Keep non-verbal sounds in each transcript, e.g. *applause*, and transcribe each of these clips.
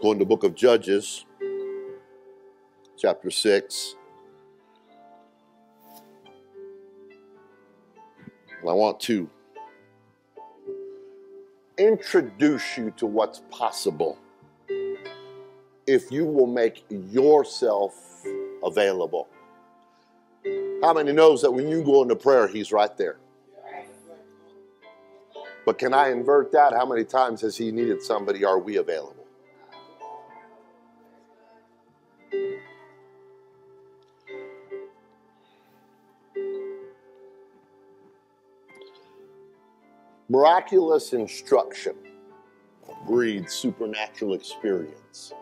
Going to the book of Judges, chapter 6. And I want to introduce you to what's possible if you will make yourself available. How many knows that when you go into prayer, he's right there? But can I invert that? How many times has he needed somebody? Are we available? Miraculous instruction breeds supernatural experience.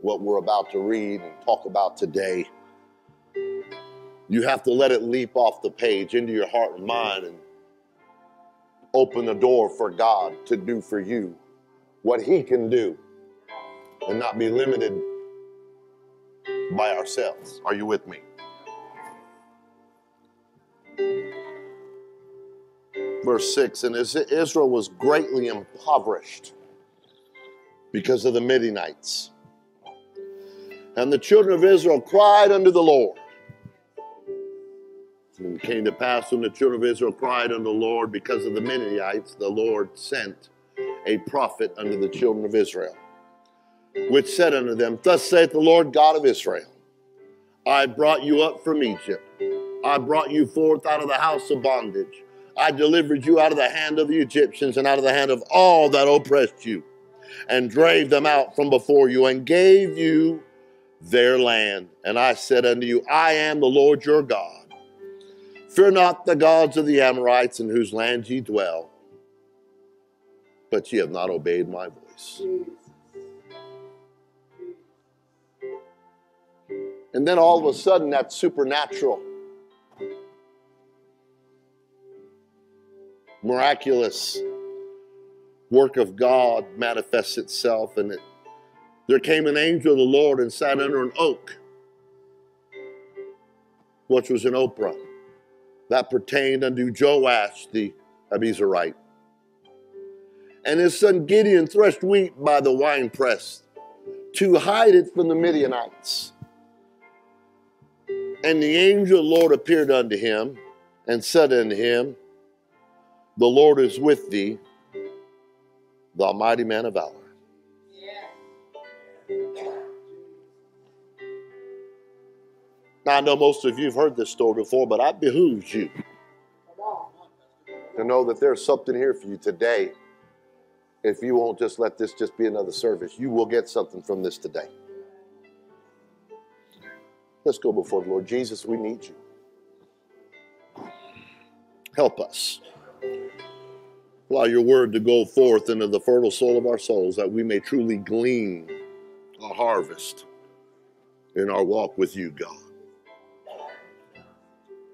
What we're about to read and talk about today, you have to let it leap off the page into your heart and mind and open the door for God to do for you what He can do and not be limited by ourselves. Are you with me? Verse 6 And Israel was greatly impoverished because of the Midianites. And the children of Israel cried unto the Lord. And it came to pass when the children of Israel cried unto the Lord because of the Midianites, the Lord sent a prophet unto the children of Israel, which said unto them, Thus saith the Lord God of Israel, I brought you up from Egypt. I brought you forth out of the house of bondage. I delivered you out of the hand of the Egyptians and out of the hand of all that oppressed you, and drave them out from before you, and gave you their land. And I said unto you, I am the Lord your God. Fear not the gods of the Amorites in whose land ye dwell, but ye have not obeyed my voice. And then all of a sudden, that supernatural miraculous work of God manifests itself. And it, there came an angel of the Lord and sat under an oak, which was an Ophrah, that pertained unto Joash the Abiezrite. And his son Gideon threshed wheat by the winepress to hide it from the Midianites. And the angel of the Lord appeared unto him and said unto him, the Lord is with thee, the mighty man of valor. Now, I know most of you have heard this story before, but it behooves you to know that there's something here for you today. If you won't just let this just be another service, you will get something from this today. Let's go before the Lord. Jesus, we need you. Help us. Allow your word to go forth into the fertile soil of our souls that we may truly glean a harvest in our walk with you, God.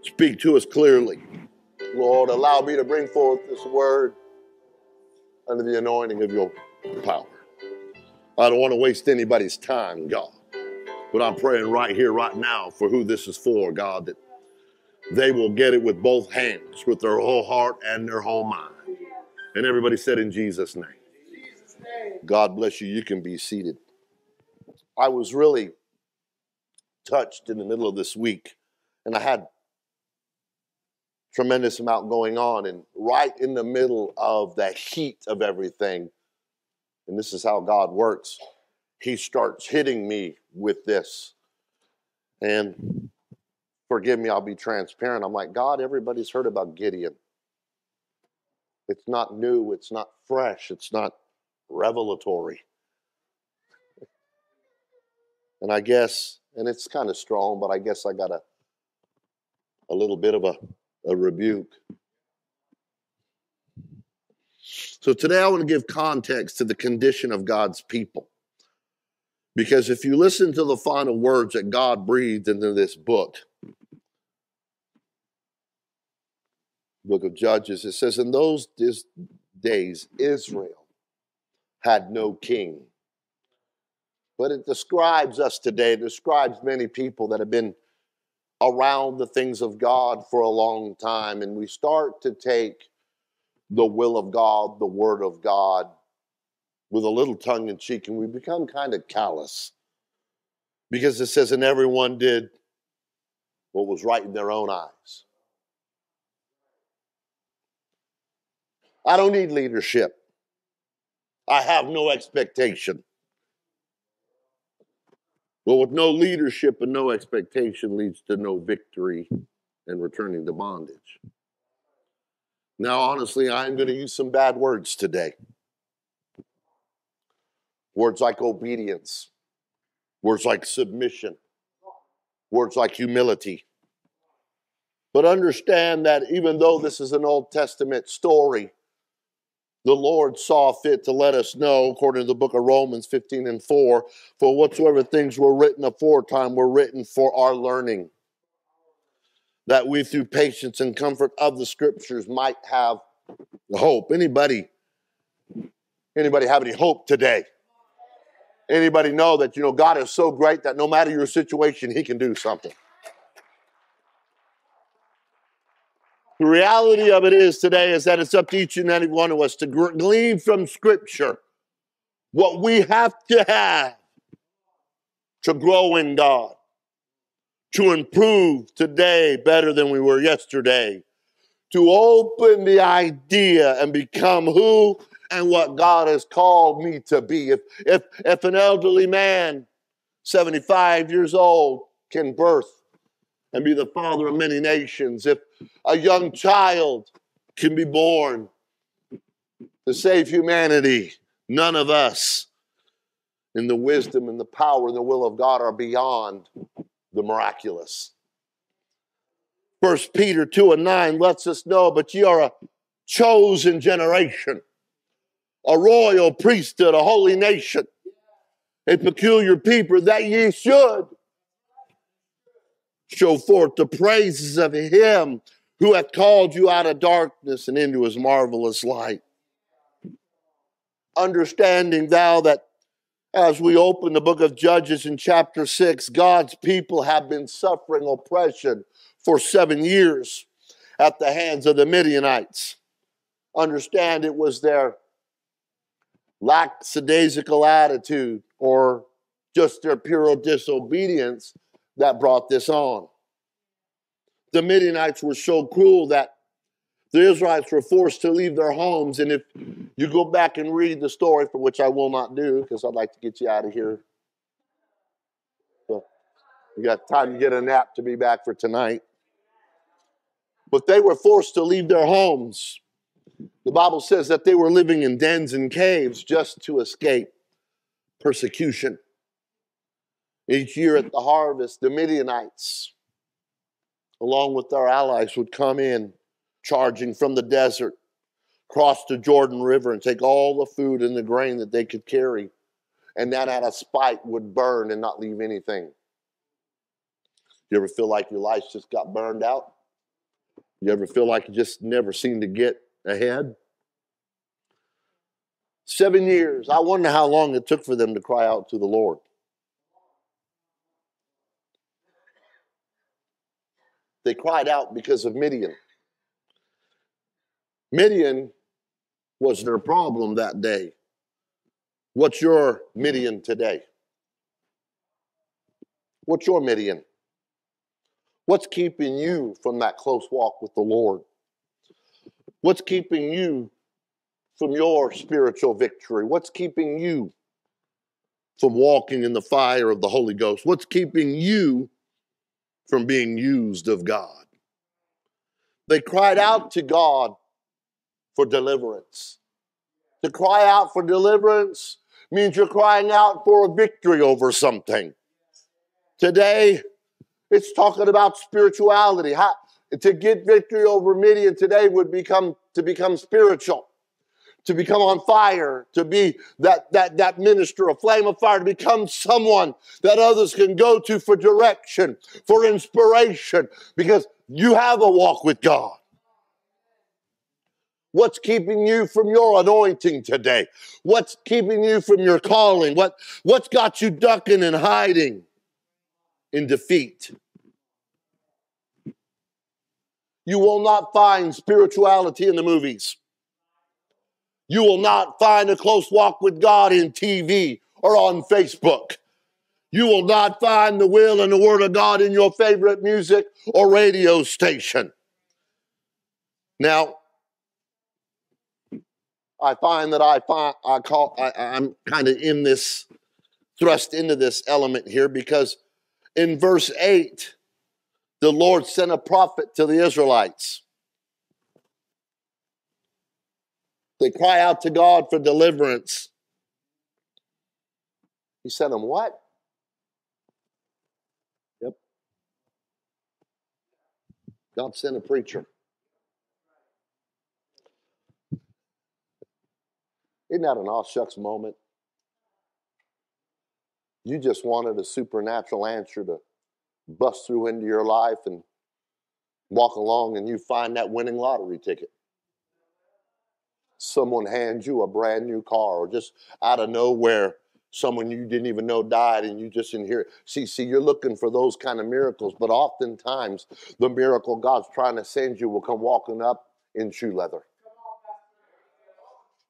Speak to us clearly. Lord, allow me to bring forth this word under the anointing of your power. I don't want to waste anybody's time, God. But I'm praying right here, right now, for who this is for, God, that they will get it with both hands, with their whole heart and their whole mind. And everybody said, In Jesus' name. God bless you. You can be seated. I was really touched in the middle of this week, and I had tremendous amount going on, and right in the middle of the heat of everything, and this is how God works, He starts hitting me with this. And forgive me, I'll be transparent. I'm like, God, everybody's heard about Gideon. It's not new, it's not fresh, it's not revelatory. And I guess, and it's kind of strong, but I guess I got a, a little bit of a, a rebuke. So today I want to give context to the condition of God's people. Because if you listen to the final words that God breathed into this book, book of Judges, it says, In those days, Israel had no king. But it describes us today, it describes many people that have been around the things of God for a long time. And we start to take the will of God, the word of God, with a little tongue in cheek and we become kind of callous because it says, and everyone did what was right in their own eyes. I don't need leadership. I have no expectation. Well, with no leadership and no expectation leads to no victory and returning to bondage. Now, honestly, I'm going to use some bad words today. Words like obedience, words like submission, words like humility. But understand that even though this is an Old Testament story, the Lord saw fit to let us know, according to the book of Romans 15 and 4, for whatsoever things were written aforetime were written for our learning, that we through patience and comfort of the scriptures might have hope. Anybody, anybody have any hope today? Anybody know that you know God is so great that no matter your situation, He can do something? The reality of it is today is that it's up to each and every one of us to glean from Scripture what we have to have to grow in God, to improve today better than we were yesterday, to open the idea and become who and what God has called me to be. If, if, if an elderly man, 75 years old, can birth and be the father of many nations, if a young child can be born to save humanity, none of us in the wisdom and the power and the will of God are beyond the miraculous. First Peter 2 and 9 lets us know, but ye are a chosen generation, a royal priesthood, a holy nation, a peculiar people, that ye should show forth the praises of him who hath called you out of darkness and into his marvelous light. Understanding thou that as we open the book of Judges in chapter 6, God's people have been suffering oppression for seven years at the hands of the Midianites. Understand it was their lackadaisical attitude or just their pure disobedience that brought this on. The Midianites were so cruel that the Israelites were forced to leave their homes. And if you go back and read the story, for which I will not do because I'd like to get you out of here. You got time to get a nap to be back for tonight. But they were forced to leave their homes. The Bible says that they were living in dens and caves just to escape persecution. Each year at the harvest, the Midianites, along with their allies, would come in charging from the desert, cross the Jordan River, and take all the food and the grain that they could carry. And that out of spite would burn and not leave anything. You ever feel like your life just got burned out? You ever feel like you just never seem to get ahead? Seven years. I wonder how long it took for them to cry out to the Lord. They cried out because of Midian. Midian was their problem that day. What's your Midian today? What's your Midian? What's keeping you from that close walk with the Lord? What's keeping you from your spiritual victory? What's keeping you from walking in the fire of the Holy Ghost? What's keeping you from being used of God. They cried out to God for deliverance. To cry out for deliverance means you're crying out for a victory over something. Today, it's talking about spirituality. How, to get victory over Midian today would become to become spiritual to become on fire, to be that, that, that minister, a flame of fire, to become someone that others can go to for direction, for inspiration, because you have a walk with God. What's keeping you from your anointing today? What's keeping you from your calling? What, what's got you ducking and hiding in defeat? You will not find spirituality in the movies. You will not find a close walk with God in TV or on Facebook. You will not find the will and the word of God in your favorite music or radio station. Now, I find that I find I call I, I'm kind of in this thrust into this element here because in verse 8, the Lord sent a prophet to the Israelites. They cry out to God for deliverance. He sent them what? Yep. God sent a preacher. Isn't that an all shucks moment? You just wanted a supernatural answer to bust through into your life and walk along, and you find that winning lottery ticket. Someone hands you a brand new car, or just out of nowhere, someone you didn't even know died, and you just didn't hear. See, see, you're looking for those kind of miracles, but oftentimes the miracle God's trying to send you will come walking up in shoe leather.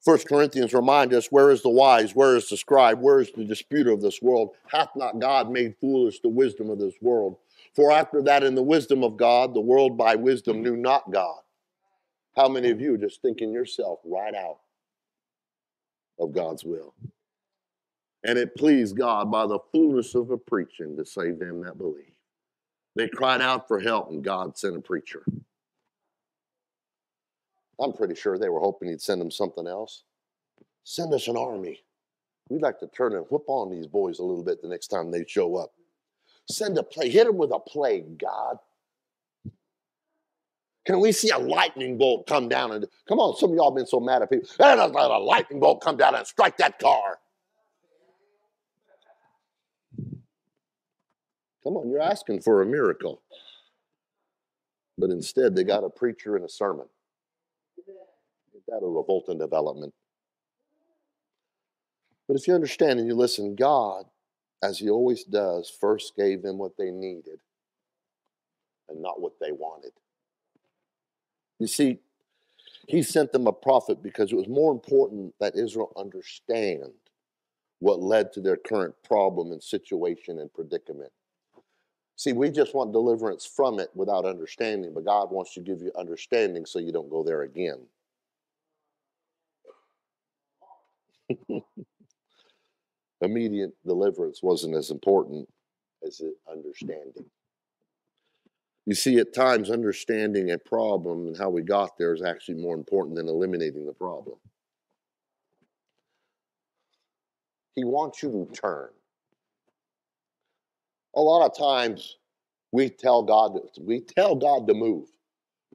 First Corinthians remind us, where is the wise? Where is the scribe? Where is the disputer of this world? Hath not God made foolish the wisdom of this world? For after that, in the wisdom of God, the world by wisdom knew not God. How many of you just thinking yourself right out of God's will? And it pleased God by the fullness of a preaching to save them that believe. They cried out for help, and God sent a preacher. I'm pretty sure they were hoping he'd send them something else. Send us an army. We'd like to turn and whip on these boys a little bit the next time they show up. Send a plague. Hit them with a plague, God. Can we see a lightning bolt come down and come on? Some of y'all been so mad at people. Let a lightning bolt come down and strike that car. Come on, you're asking for a miracle. But instead, they got a preacher and a sermon that a revolting development? But if you understand and you listen, God, as He always does, first gave them what they needed and not what they wanted. You see, He sent them a prophet because it was more important that Israel understand what led to their current problem and situation and predicament. See, we just want deliverance from it without understanding, but God wants to give you understanding so you don't go there again. *laughs* Immediate deliverance wasn't as important as understanding. You see, at times, understanding a problem and how we got there is actually more important than eliminating the problem. He wants you to turn. A lot of times, we tell God we tell God to move.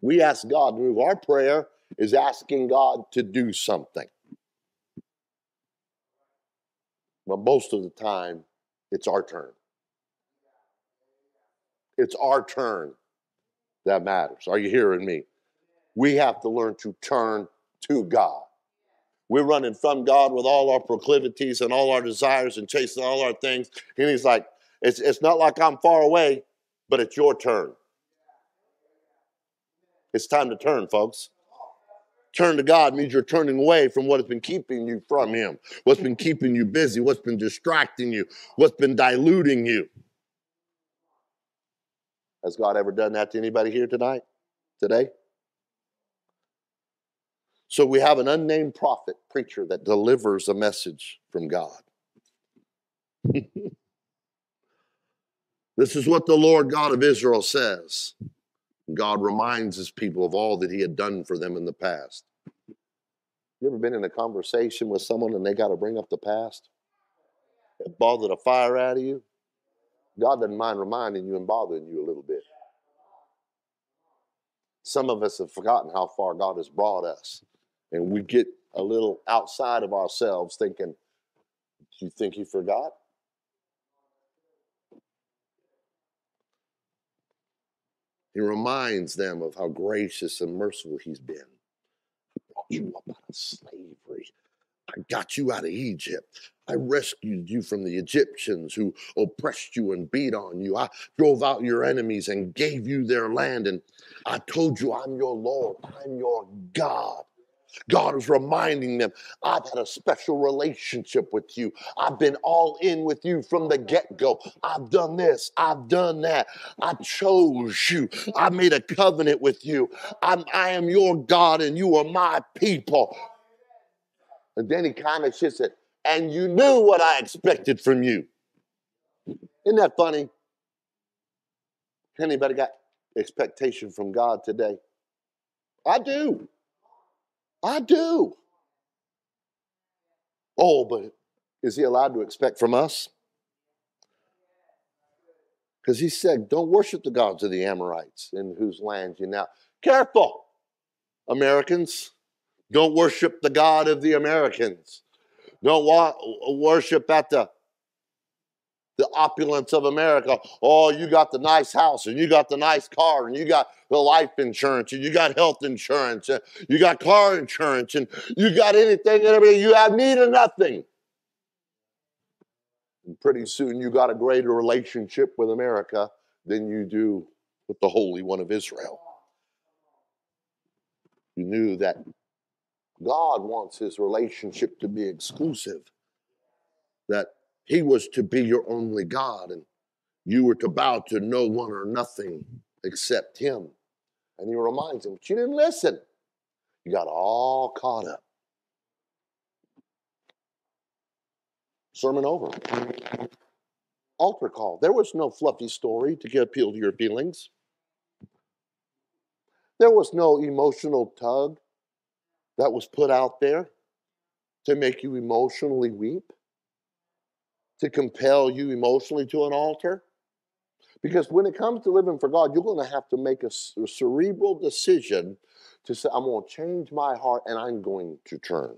We ask God to move. Our prayer is asking God to do something. But most of the time, it's our turn. It's our turn that matters. Are you hearing me? We have to learn to turn to God. We're running from God with all our proclivities and all our desires and chasing all our things. And He's like, it's, it's not like I'm far away, but it's your turn. It's time to turn, folks. Turn to God means you're turning away from what has been keeping you from Him, what's been keeping you busy, what's been distracting you, what's been diluting you. Has God ever done that to anybody here tonight? Today? So we have an unnamed prophet, preacher, that delivers a message from God. *laughs* this is what the Lord God of Israel says. God reminds his people of all that he had done for them in the past. You ever been in a conversation with someone and they got to bring up the past? It bothered a fire out of you? God doesn't mind reminding you and bothering you a little bit. Some of us have forgotten how far God has brought us. And we get a little outside of ourselves thinking, you think He forgot? He reminds them of how gracious and merciful he's been. I brought you up out of slavery. I got you out of Egypt. I rescued you from the Egyptians who oppressed you and beat on you. I drove out your enemies and gave you their land. And I told you, I'm your Lord, I'm your God. God is reminding them, I've had a special relationship with you. I've been all in with you from the get go. I've done this, I've done that. I chose you. I made a covenant with you. I'm, I am your God and you are my people. And then he kind of says it, and you knew what I expected from you. Isn't that funny? Anybody got expectation from God today? I do. I do. Oh, but is he allowed to expect from us? Because he said, Don't worship the gods of the Amorites in whose land you now. Careful, Americans. Don't worship the God of the Americans. Don't wa- worship at the the opulence of America. Oh, you got the nice house and you got the nice car and you got the life insurance and you got health insurance and you got car insurance and you got anything and everything. You have need of nothing. And pretty soon you got a greater relationship with America than you do with the Holy One of Israel. You knew that God wants his relationship to be exclusive. That he was to be your only God, and you were to bow to no one or nothing except him. And he reminds him, but you didn't listen. You got all caught up. Sermon over. Altar call. There was no fluffy story to get appeal to your feelings. There was no emotional tug that was put out there to make you emotionally weep to compel you emotionally to an altar? Because when it comes to living for God, you're going to have to make a, a cerebral decision to say, I'm going to change my heart and I'm going to turn.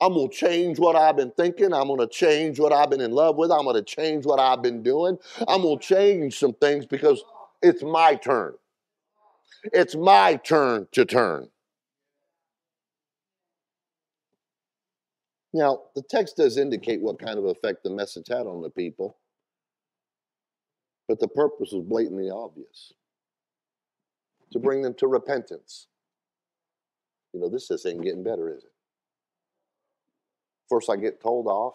I'm going to change what I've been thinking. I'm going to change what I've been in love with. I'm going to change what I've been doing. I'm going to change some things because it's my turn. It's my turn to turn. Now, the text does indicate what kind of effect the message had on the people, but the purpose was blatantly obvious to bring them to repentance. You know, this just ain't getting better, is it? First, I get told off.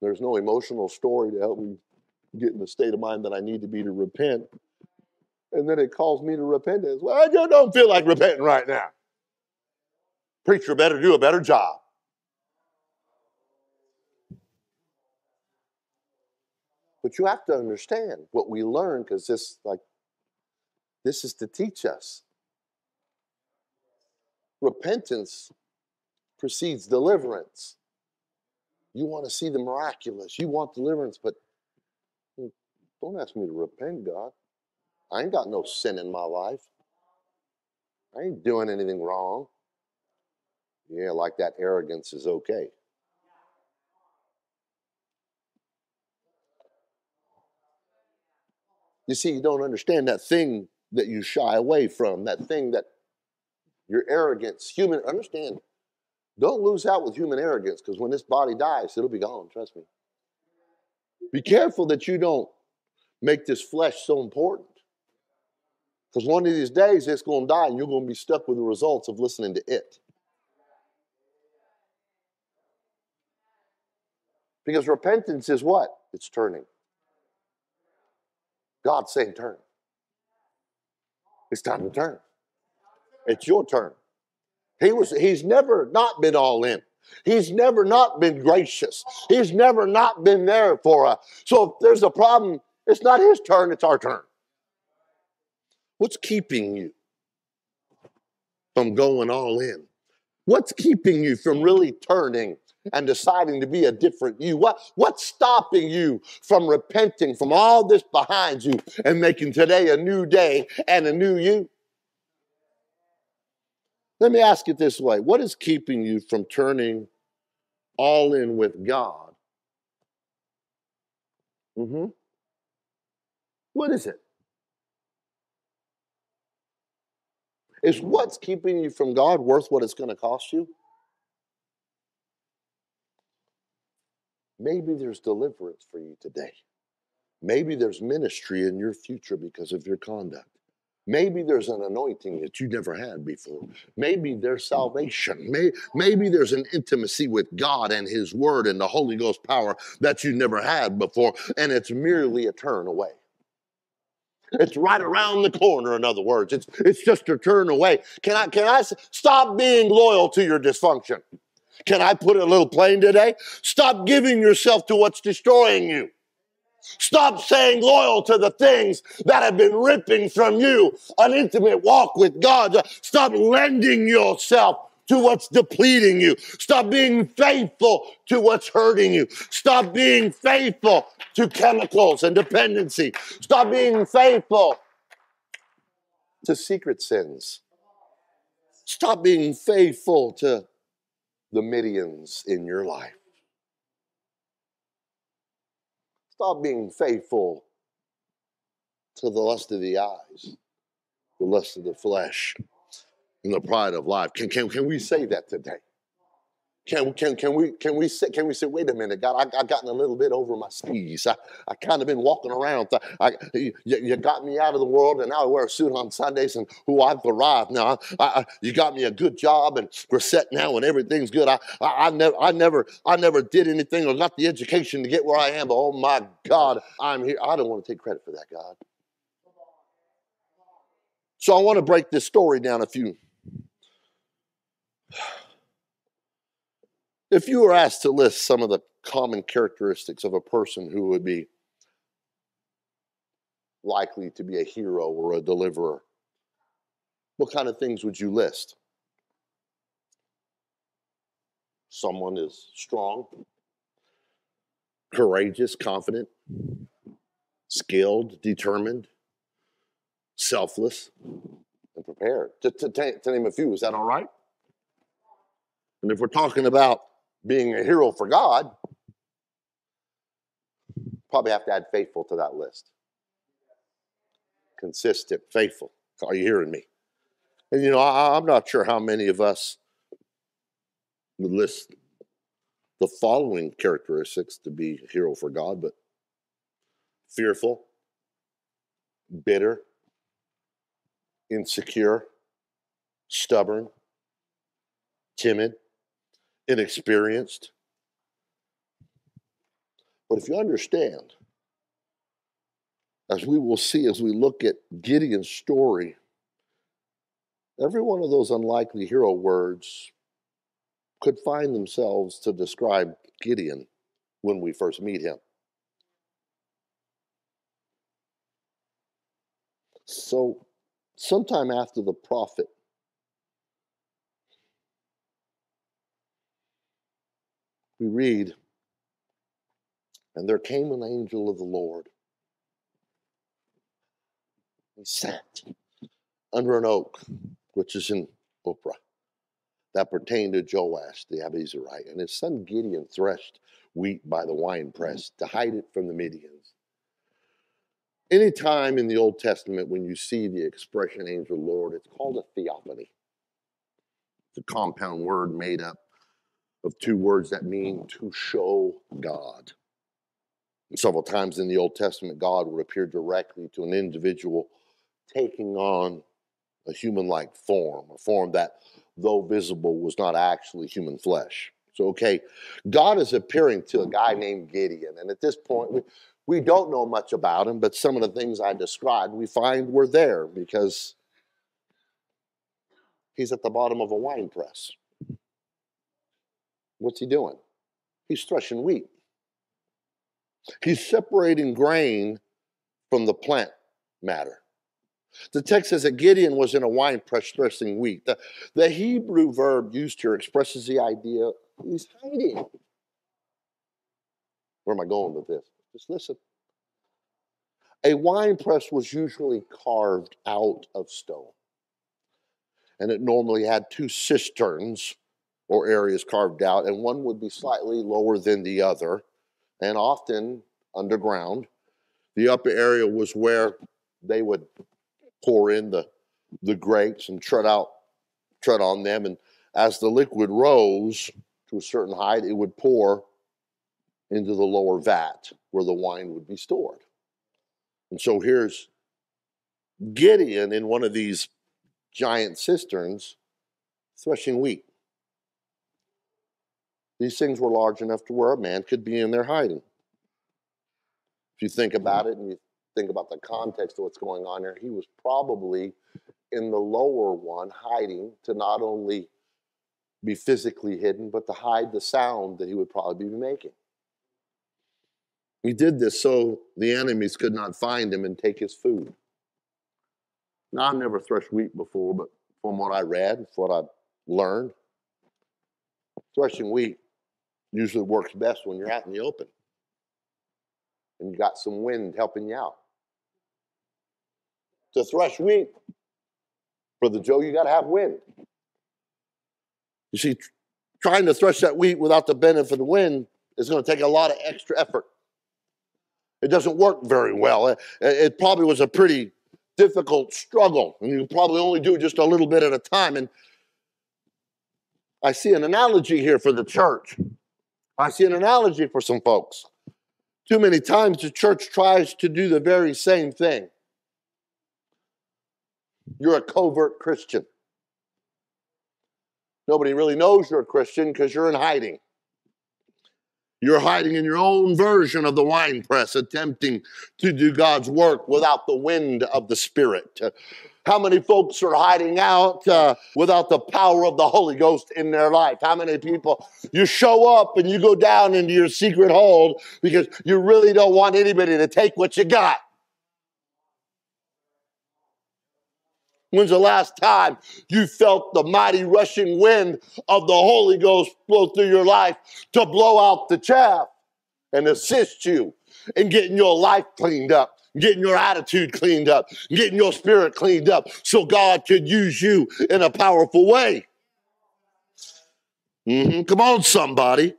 There's no emotional story to help me get in the state of mind that I need to be to repent. And then it calls me to repentance. Well, I don't feel like repenting right now. Preacher better do a better job. But you have to understand what we learn because this, like, this is to teach us. Repentance precedes deliverance. You want to see the miraculous. You want deliverance, but mm, don't ask me to repent, God. I ain't got no sin in my life. I ain't doing anything wrong. Yeah, like that arrogance is okay. You see, you don't understand that thing that you shy away from, that thing that your arrogance, human, understand. Don't lose out with human arrogance because when this body dies, it'll be gone, trust me. Be careful that you don't make this flesh so important. Because one of these days it's going to die and you're going to be stuck with the results of listening to it. Because repentance is what? It's turning. God's saying, turn. It's time to turn. It's your turn. He was, he's never not been all in. He's never not been gracious. He's never not been there for us. So if there's a problem, it's not his turn, it's our turn. What's keeping you from going all in? What's keeping you from really turning and deciding to be a different you? What, what's stopping you from repenting from all this behind you and making today a new day and a new you? Let me ask it this way What is keeping you from turning all in with God? Mm-hmm. What is it? Is what's keeping you from God worth what it's going to cost you? Maybe there's deliverance for you today. Maybe there's ministry in your future because of your conduct. Maybe there's an anointing that you never had before. Maybe there's salvation. May, maybe there's an intimacy with God and His Word and the Holy Ghost power that you never had before, and it's merely a turn away. It's right around the corner, in other words. It's, it's just a turn away. Can I, can I stop being loyal to your dysfunction? Can I put it a little plain today? Stop giving yourself to what's destroying you. Stop saying loyal to the things that have been ripping from you an intimate walk with God. Stop lending yourself to what's depleting you. Stop being faithful to what's hurting you. Stop being faithful to chemicals and dependency. Stop being faithful to secret sins. Stop being faithful to the Midians in your life. Stop being faithful to the lust of the eyes, the lust of the flesh, and the pride of life. Can, can, can we say that today? Can, we can, can, we, can, we say, can we say, wait a minute, God, I, I've gotten a little bit over my skis. I, I kind of been walking around. I, you, you got me out of the world, and now I wear a suit on Sundays, and who I've arrived now. I, I, you got me a good job, and we're set now, and everything's good. I, I, I, never, I, never, I never did anything or got the education to get where I am, but oh my God, I'm here. I don't want to take credit for that, God. So I want to break this story down a few If you were asked to list some of the common characteristics of a person who would be likely to be a hero or a deliverer, what kind of things would you list? Someone is strong, courageous, confident, skilled, determined, selfless, and prepared. To, to, to, name a few, is that all right? And if we're talking about being a hero for God, probably have to add faithful to that list. Consistent, faithful. Are you hearing me? And you know, I, am not sure how many of us would list the following characteristics to be a hero for God, but fearful, bitter, insecure, stubborn, timid, inexperienced. But if you understand, as we will see as we look at Gideon's story, every one of those unlikely hero words could find themselves to describe Gideon when we first meet him. So, sometime after the prophet we read, And there came an angel of the Lord. He sat under an oak, which is in Ophrah, that pertained to Joash the Abiezrite. And his son Gideon threshed wheat by the winepress to hide it from the Midians. Any time in the Old Testament when you see the expression angel Lord, it's called a theophany. It's a compound word made up of two words that mean to show God. And several times in the Old Testament, God would appear directly to an individual taking on a human like form, a form that, though visible, was not actually human flesh. So, okay, God is appearing to a guy named Gideon. And at this point, we, we don't know much about him, but some of the things I described we find were there because he's at the bottom of a wine press. What's he doing? He's threshing wheat. He's separating grain from the plant matter. The text says that Gideon was in a wine press threshing wheat. The, the Hebrew verb used here expresses the idea he's hiding. Where am I going with this? Just listen. A wine press was usually carved out of stone, and it normally had two cisterns or areas carved out, and one would be mm-hmm. slightly lower than the other, and often underground. The upper area was where they would pour in the, the grapes and tread out, tread on them, and as the liquid rose to a certain height, it would pour into the lower vat where the wine would be stored. And so here's Gideon in one of these giant cisterns threshing wheat. These things were large enough to where a man could be in there hiding. If you think mm-hmm. about it and you think about the context of what's going on here, he was probably in the lower one hiding to not only be physically hidden, but to hide the sound that he would probably be making. He did this so the enemies could not find him and take his food. Now, I've never threshed wheat before, but from what I read, from what I've learned, threshing wheat usually works best when you're out in the open and you got some wind helping you out. To thresh wheat, Brother Joe, you got to have wind. You see, trying to thresh that wheat without the benefit of the wind is going to take a lot of extra effort. It doesn't work very well. It, it probably was a pretty difficult struggle, and you probably only do just a little bit at a time. And I see an analogy here for the church. I see an analogy for some folks. Too many times the church tries to do the very same thing. You're a covert Christian. Nobody really knows you're a Christian because you're in hiding. You're hiding in your own version of the wine press, attempting to do God's work without the wind of the Spirit. How many folks are hiding out uh, without the power of the Holy Ghost in their life? How many people you show up and you go down into your secret hold because you really don't want anybody to take what you got? When's the last time you felt the mighty rushing wind of the Holy Ghost blow through your life to blow out the chaff and assist you in getting your life cleaned up, getting your attitude cleaned up, getting your spirit cleaned up so God could use you in a powerful way? Mm-hmm. Come on, somebody.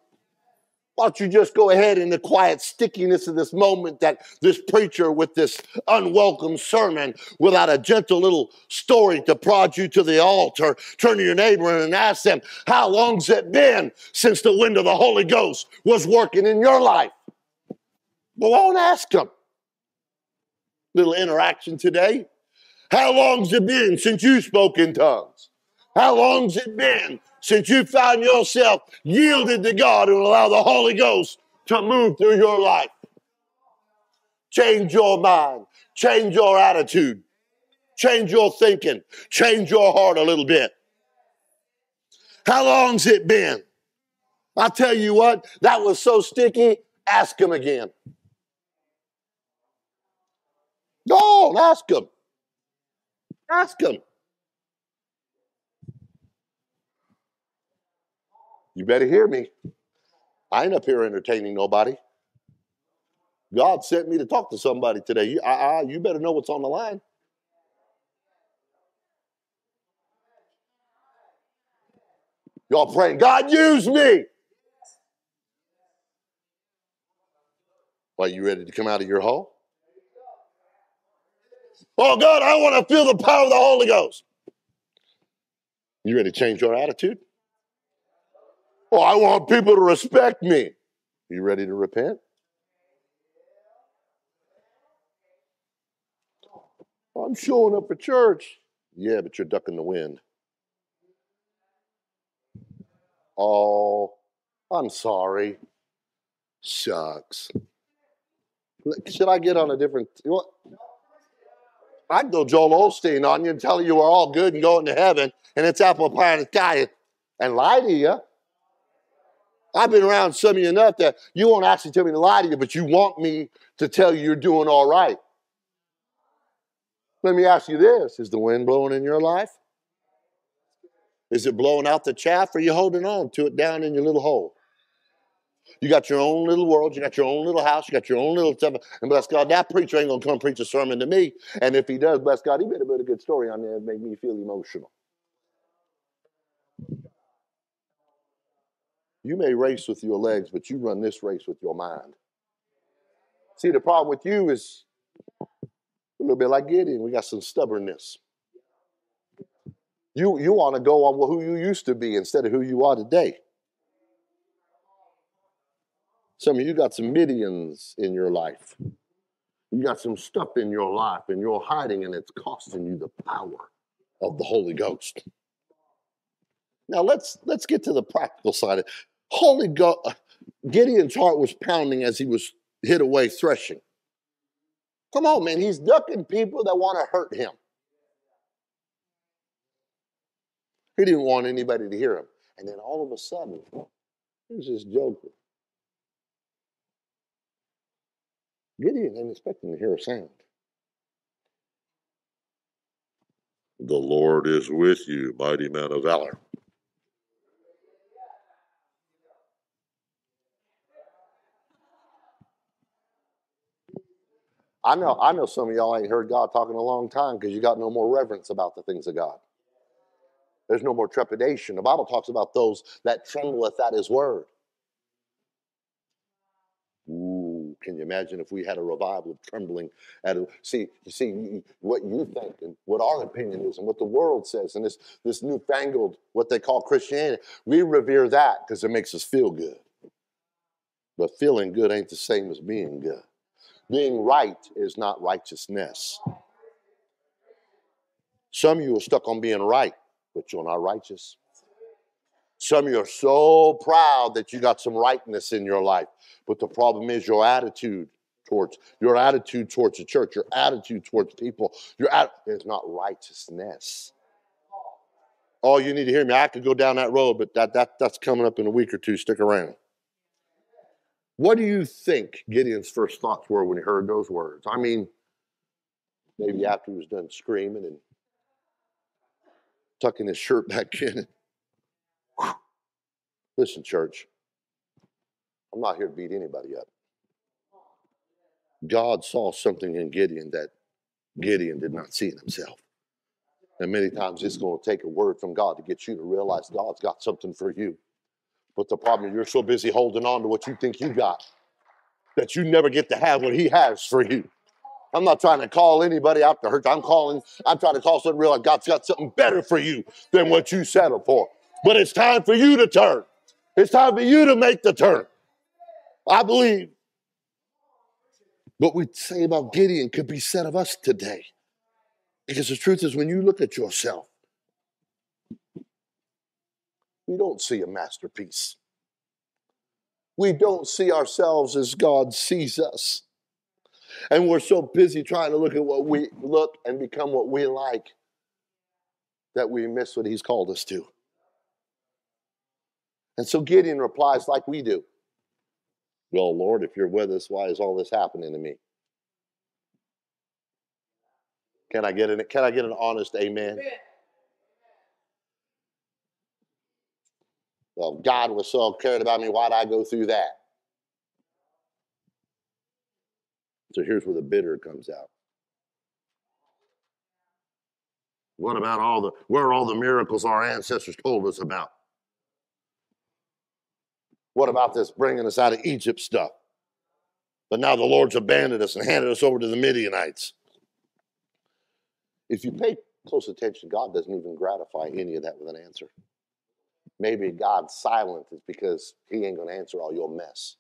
Why don't you just go ahead in the quiet stickiness of this moment that this preacher with this unwelcome sermon without a gentle little story to prod you to the altar, turn to your neighbor and ask them, how long's it been since the wind of the Holy Ghost was working in your life? Go on, ask them. Little interaction today. How long's it been since you spoke in tongues? How long's it been since you found yourself yielded to God and allow the Holy Ghost to move through your life. Change your mind, change your attitude, change your thinking, change your heart a little bit. How long's it been? I tell you what, that was so sticky, ask him again. On, ask him. Ask him. You better hear me. I ain't up here entertaining nobody. God sent me to talk to somebody today. You, uh, uh, you better know what's on the line. Y'all praying, God, use me. Are you ready to come out of your hole? Oh, God, I want to feel the power of the Holy Ghost. You ready to change your attitude? Oh, I want people to respect me. You ready to repent? I'm showing up for church. Yeah, but you're ducking the wind. Oh, I'm sorry. Shucks. Should I get on a different? You know I'd go Joel Osteen on you and tell you you are all good and going to heaven, and it's apple pie the sky, and lie to you. I've been around some of you enough that you won't actually tell me to lie to you, but you want me to tell you you're doing all right. Let me ask you this Is the wind blowing in your life? Is it blowing out the chaff or are you holding on to it down in your little hole? You got your own little world, you got your own little house, you got your own little stuff. And bless God, that preacher ain't gonna come preach a sermon to me. And if he does, bless God, he better put a good story on there and make me feel emotional. You may race with your legs, but you run this race with your mind. See, the problem with you is a little bit like Gideon. We got some stubbornness. You, you want to go on who you used to be instead of who you are today. Some of you got some Midians in your life. You got some stuff in your life and you're hiding and it's costing you the power of the Holy Ghost. Now let's let's get to the practical side. Of it. Holy Ghost, uh, Gideon's heart was pounding as he was hid away threshing. Come on, man, he's ducking people that want to hurt him. He didn't want anybody to hear him. And then all of a sudden, here's this joker. Gideon ain't expecting to hear a sound. The Lord is with you, mighty man of valor. I know, I know some of y'all ain't heard God talking a long time because you got no more reverence about the things of God. There's no more trepidation. The Bible talks about those that trembleth at his word. Can you imagine if we had a revival of trembling at a, see, you see what you think and what our opinion is and what the world says and this, this newfangled, what they call Christianity. We revere that because it makes us feel good. But feeling good ain't the same as being good. Being right is not righteousness. Some of you are stuck on being right, but you're not righteous. Some of you are so proud that you got some rightness in your life, but the problem is your attitude towards your attitude towards the church, your attitude towards people. Your attitude is not righteousness. Oh, you need to hear me. I could go down that road, but that, that that's coming up in a week or two. Stick around. What do you think Gideon's first thoughts were when he heard those words? I mean, maybe after he was done screaming and tucking his shirt back *laughs* in. Listen, church, I'm not here to beat anybody up. God saw something in Gideon that Gideon did not see in himself. And many times it's going to take a word from God to get you to realize God's got something for you. But the problem is you're so busy holding on to what you think you got that you never get to have what He has for you. I'm not trying to call anybody out to hurt. I'm calling, I'm trying to call something real God's got something better for you than what you settled for. But it's time for you to turn. It's time for you to make the turn. I believe what we say about Gideon could be said of us today. Because the truth is, when you look at yourself, we don't see a masterpiece. We don't see ourselves as God sees us. And we're so busy trying to look at what we look and become what we like that we miss what He's called us to. And so Gideon replies like we do Well, Lord, if you're with us, why is all this happening to me? Can I get an, can I get an honest amen? Well, God was so cared about me, why'd I go through that? So here's where the bitter comes out. What about all the where are all the miracles our ancestors told us about? What about this bringing us out of Egypt stuff? But now the Lord's abandoned us and handed us over to the Midianites. If you pay close attention, God doesn't even gratify any of that with an answer. Maybe God's silent is because He ain't going to answer all your mess.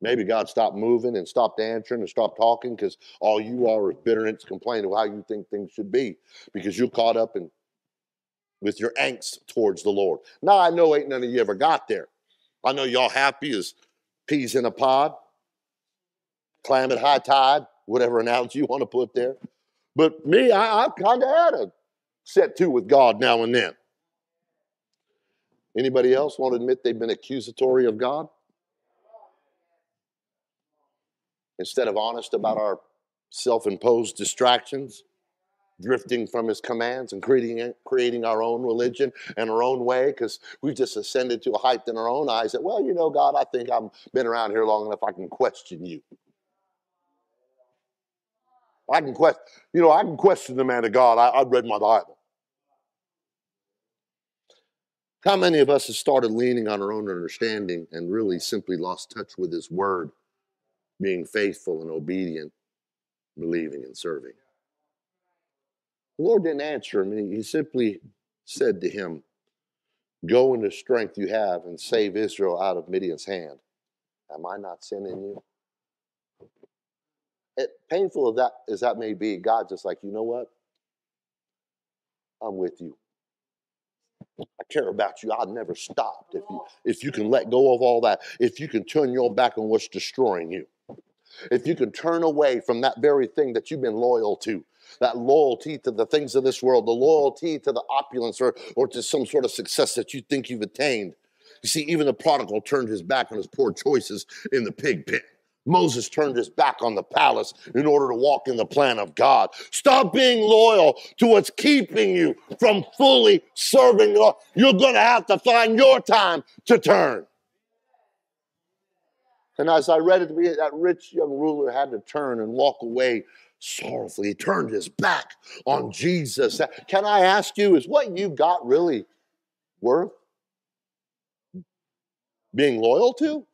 Maybe God stopped moving and stopped answering and stopped talking because all you are is bitterness, complaining of how you think things should be because you're caught up in with your angst towards the Lord. Now I know ain't none of you ever got there. I know y'all happy as peas in a pod, clam at high tide, whatever analogy you want to put there. But me, I, I've kind of had a set to with God now and then. Anybody else want to admit they've been accusatory of God? Instead of honest about our self imposed distractions, drifting from his commands and creating, creating our own religion and our own way because we've just ascended to a height in our own eyes that, well, you know, God, I think I've been around here long enough I can question you. I can question, you know, I can question the man of God. I, I've read my Bible. How many of us have started leaning on our own understanding and really simply lost touch with His Word, being faithful and obedient, believing and serving? The Lord didn't answer him. He simply said to him, Go in the strength you have and save Israel out of Midian's hand. Am I not sending you? it, painful as that as that may be, God's just like, you know what? I'm with you. I care about you. I've never stopped. If you if you can let go of all that, if you can turn your back on what's destroying you, if you can turn away from that very thing that you've been loyal to, that loyalty to the things of this world, the loyalty to the opulence or, or to some sort of success that you think you've attained. You see, even the prodigal turned his back on his poor choices in the pig pen. Moses turned his back on the palace in order to walk in the plan of God. Stop being loyal to what's keeping you from fully serving God. You're going to have to find your time to turn. And as I read it, that rich young ruler had to turn and walk away sorrowfully. He turned his back on Jesus. Can I ask you, is what you got really worth being loyal to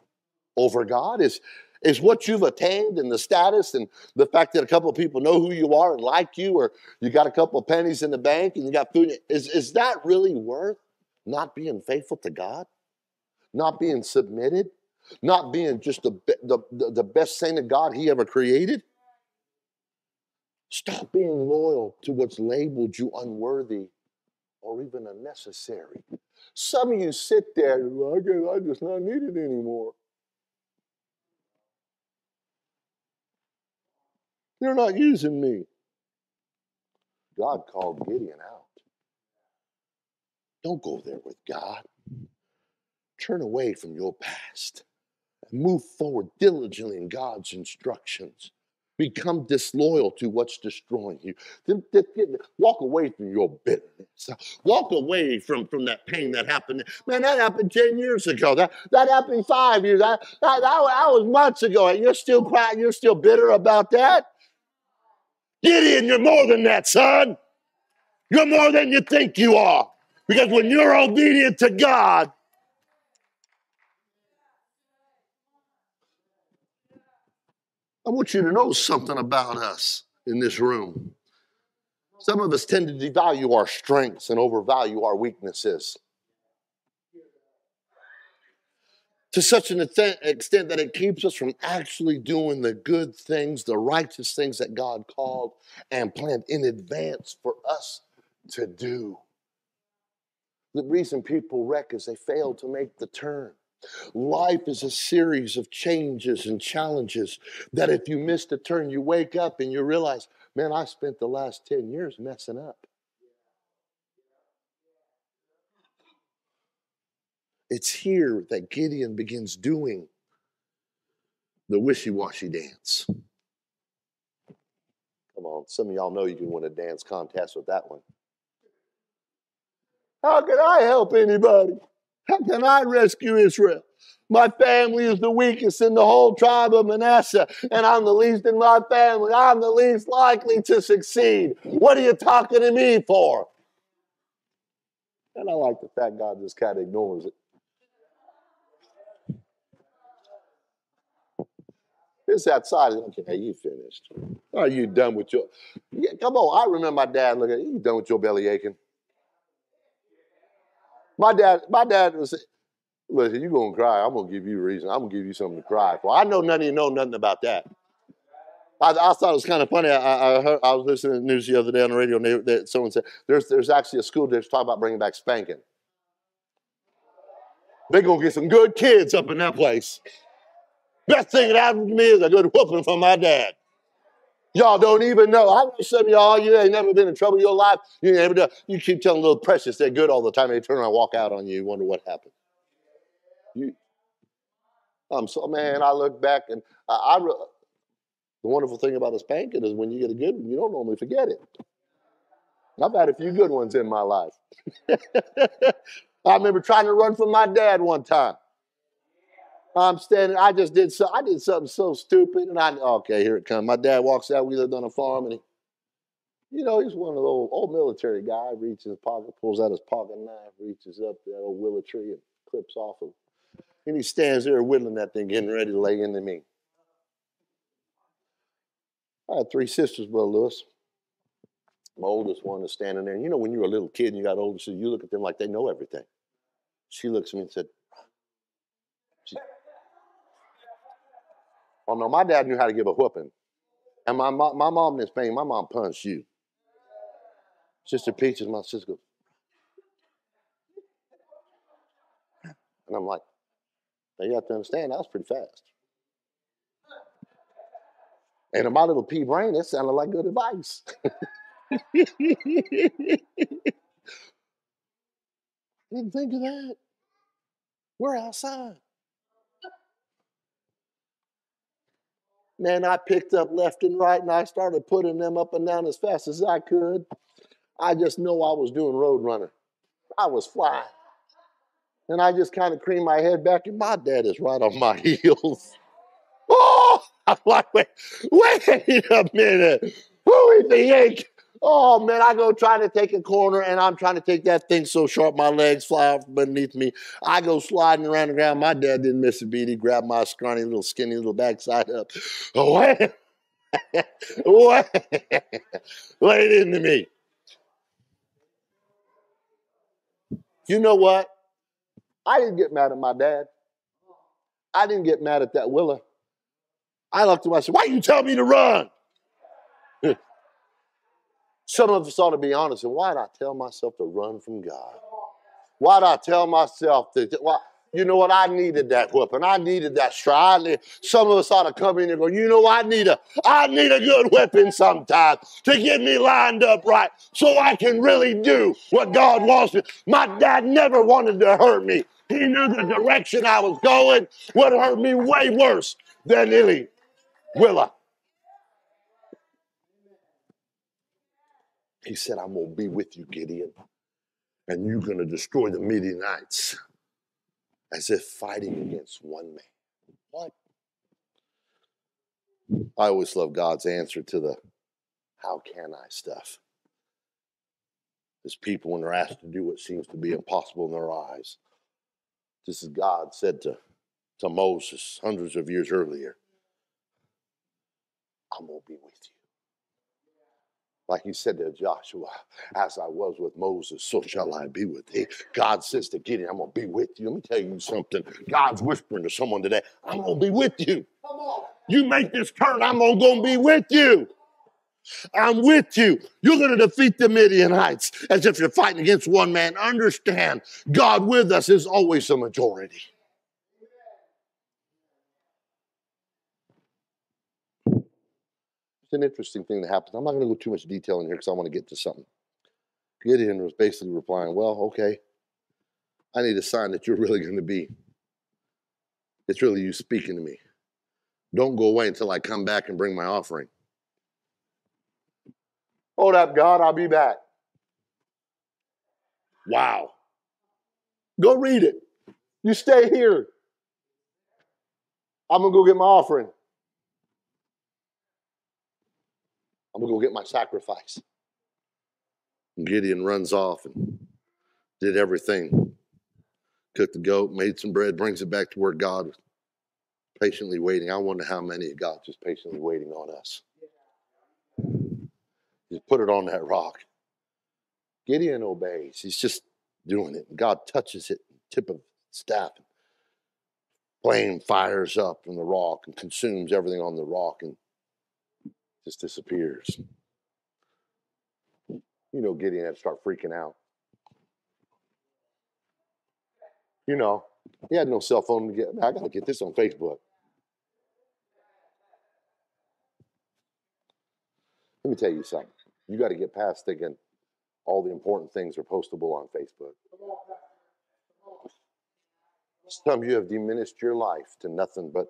over God? Is, is what you've attained and the status and the fact that a couple of people know who you are and like you, or you got a couple of pennies in the bank and you got food, is, is that really worth not being faithful to God? Not being submitted? Not being just the, the, the best saint of God he ever created? Stop being loyal to what's labeled you unworthy or even unnecessary. Some of you sit there, I guess I just not needed anymore. They're not using me. God called Gideon out. Don't go there with God. Turn away from your past and move forward diligently in God's instructions become disloyal to what's destroying you. Walk away from your bitterness. Walk away from, from that pain that happened. Man, that happened 10 years ago. That, that happened five years. That, that, that, was months ago. And you're still crying. You're still bitter about that? Gideon, you're more than that, son. You're more than you think you are. Because when you're obedient to God, I want you to know something about us in this room. Some of us tend to devalue our strengths and overvalue our weaknesses. To such an extent that it keeps us from actually doing the good things, the righteous things that God called and planned in advance for us to do. The reason people wreck is they fail to make the turn. Life is a series of changes and challenges that if you miss the turn, you wake up and you realize, man, I spent the last 10 years messing up. It's here that Gideon begins doing the wishy washy dance. Come on, some of y'all know you can win a dance contest with that one. How can I help anybody? How can I rescue Israel? My family is the weakest in the whole tribe of Manasseh, and I'm the least in my family. I'm the least likely to succeed. What are you talking to me for? And I like the fact God just kind of ignores it. It's outside. Okay, hey, you finished. Are you done with your? Yeah, come on. I remember my dad looking. At you done with your belly aching? My dad, my dad was, listen, you're gonna cry. I'm gonna give you a reason. I'm gonna give you something to cry for. I know none of you know nothing about that. I, I thought it was kind of funny. I, I, heard, I was listening to the news the other day on the radio, and they, someone said there's there's actually a school that's talking about bringing back spanking. They're gonna get some good kids up in that place. Best thing that happened to me is a good whooping from my dad. Y'all don't even know. I know some of y'all, you ain't never been in trouble in your life. You never done. You keep telling little precious they're good all the time. They turn around and walk out on you. You wonder what happened. You, I'm so man. I look back and I, I the wonderful thing about a spanking is when you get a good one, you don't normally forget it. I've had a few good ones in my life. *laughs* I remember trying to run from my dad one time. I'm standing. I just did so. I did something so stupid, and I okay, here it comes. My dad walks out. We lived on a farm, and he, you know, he's one of those old military guy. Reaches his pocket, pulls out his pocket knife, reaches up that old willow tree, and clips off of. And he stands there whittling that thing, getting ready to lay into me. I had three sisters, Brother Lewis. My oldest one is standing there. And you know, when you're a little kid and you got older, so you look at them like they know everything. She looks at me and said, Oh no, my dad knew how to give a whooping. And my, mom, my mom in Spain, my mom punched you. Sister Peaches, my sister goes, and I'm like, now you have to understand, that was pretty fast. And in my little pea brain, it sounded like good advice. *laughs* Didn't think of that. We're outside. Man, I picked up left and right and I started putting them up and down as fast as I could. I just know I was doing road runner. I was flying. And I just kind of creamed my head back, and my dad is right on my *laughs* heels. *laughs* Oh, I'm like, wait, wait a minute. Who is the yank? Oh man, I go trying to take a corner and I'm trying to take that thing so sharp my legs fly off beneath me. I go sliding around the ground. My dad didn't miss a beat. He grabbed my scrawny little skinny little backside up. Oh, *laughs* what? wait. Laid into me. You know what? I didn't get mad at my dad. I didn't get mad at that Willa. I looked at him. I said, Why you tell me to run? Some of us ought to be honest. And why did I tell myself to run from God? Why did I tell myself to? Why, you know what? I needed that whipping. I needed that stride. Some of us ought to come in and go, you know, I need a, I need a good whipping sometimes to get me lined up right so I can really do what God wants me. My dad never wanted to hurt me. He knew the direction I was going would hurt me way worse than any Willa. He said, I'm going to be with you, Gideon, and you're going to destroy the Midianites as if fighting against one man. What? I always love God's answer to the how can I stuff. As people, when they're asked to do what seems to be impossible in their eyes, this is God said to, to Moses hundreds of years earlier I'm going to be with you. Like he said to Joshua, as I was with Moses, so shall I be with thee. God says to Gideon, I'm going to be with you. Let me tell you something. God's whispering to someone today, I'm going to be with you. You make this turn, I'm going to be with you. I'm with you. You're going to defeat the Midianites as if you're fighting against one man. Understand, God with us is always the majority. It's an interesting thing that happens. I'm not going to go too much detail in here because I want to get to something. Gideon was basically replying, Well, okay, I need a sign that you're really going to be. It's really you speaking to me. Don't go away until I come back and bring my offering. Hold up, God, I'll be back. Wow. Go read it. You stay here. I'm going to go get my offering. I'm to go get my sacrifice. And Gideon runs off and did everything. Cooked the goat, made some bread, brings it back to where God was patiently waiting. I wonder how many of God just patiently waiting on us. Just put it on that rock. Gideon obeys. He's just doing it. God touches it, tip of staff. Flame fires up from the rock and consumes everything on the rock and just disappears. You know, Gideon had to start freaking out. You know, he had no cell phone to get. I got to get this on Facebook. Let me tell you something. You got to get past thinking all the important things are postable on Facebook. Some of you have diminished your life to nothing but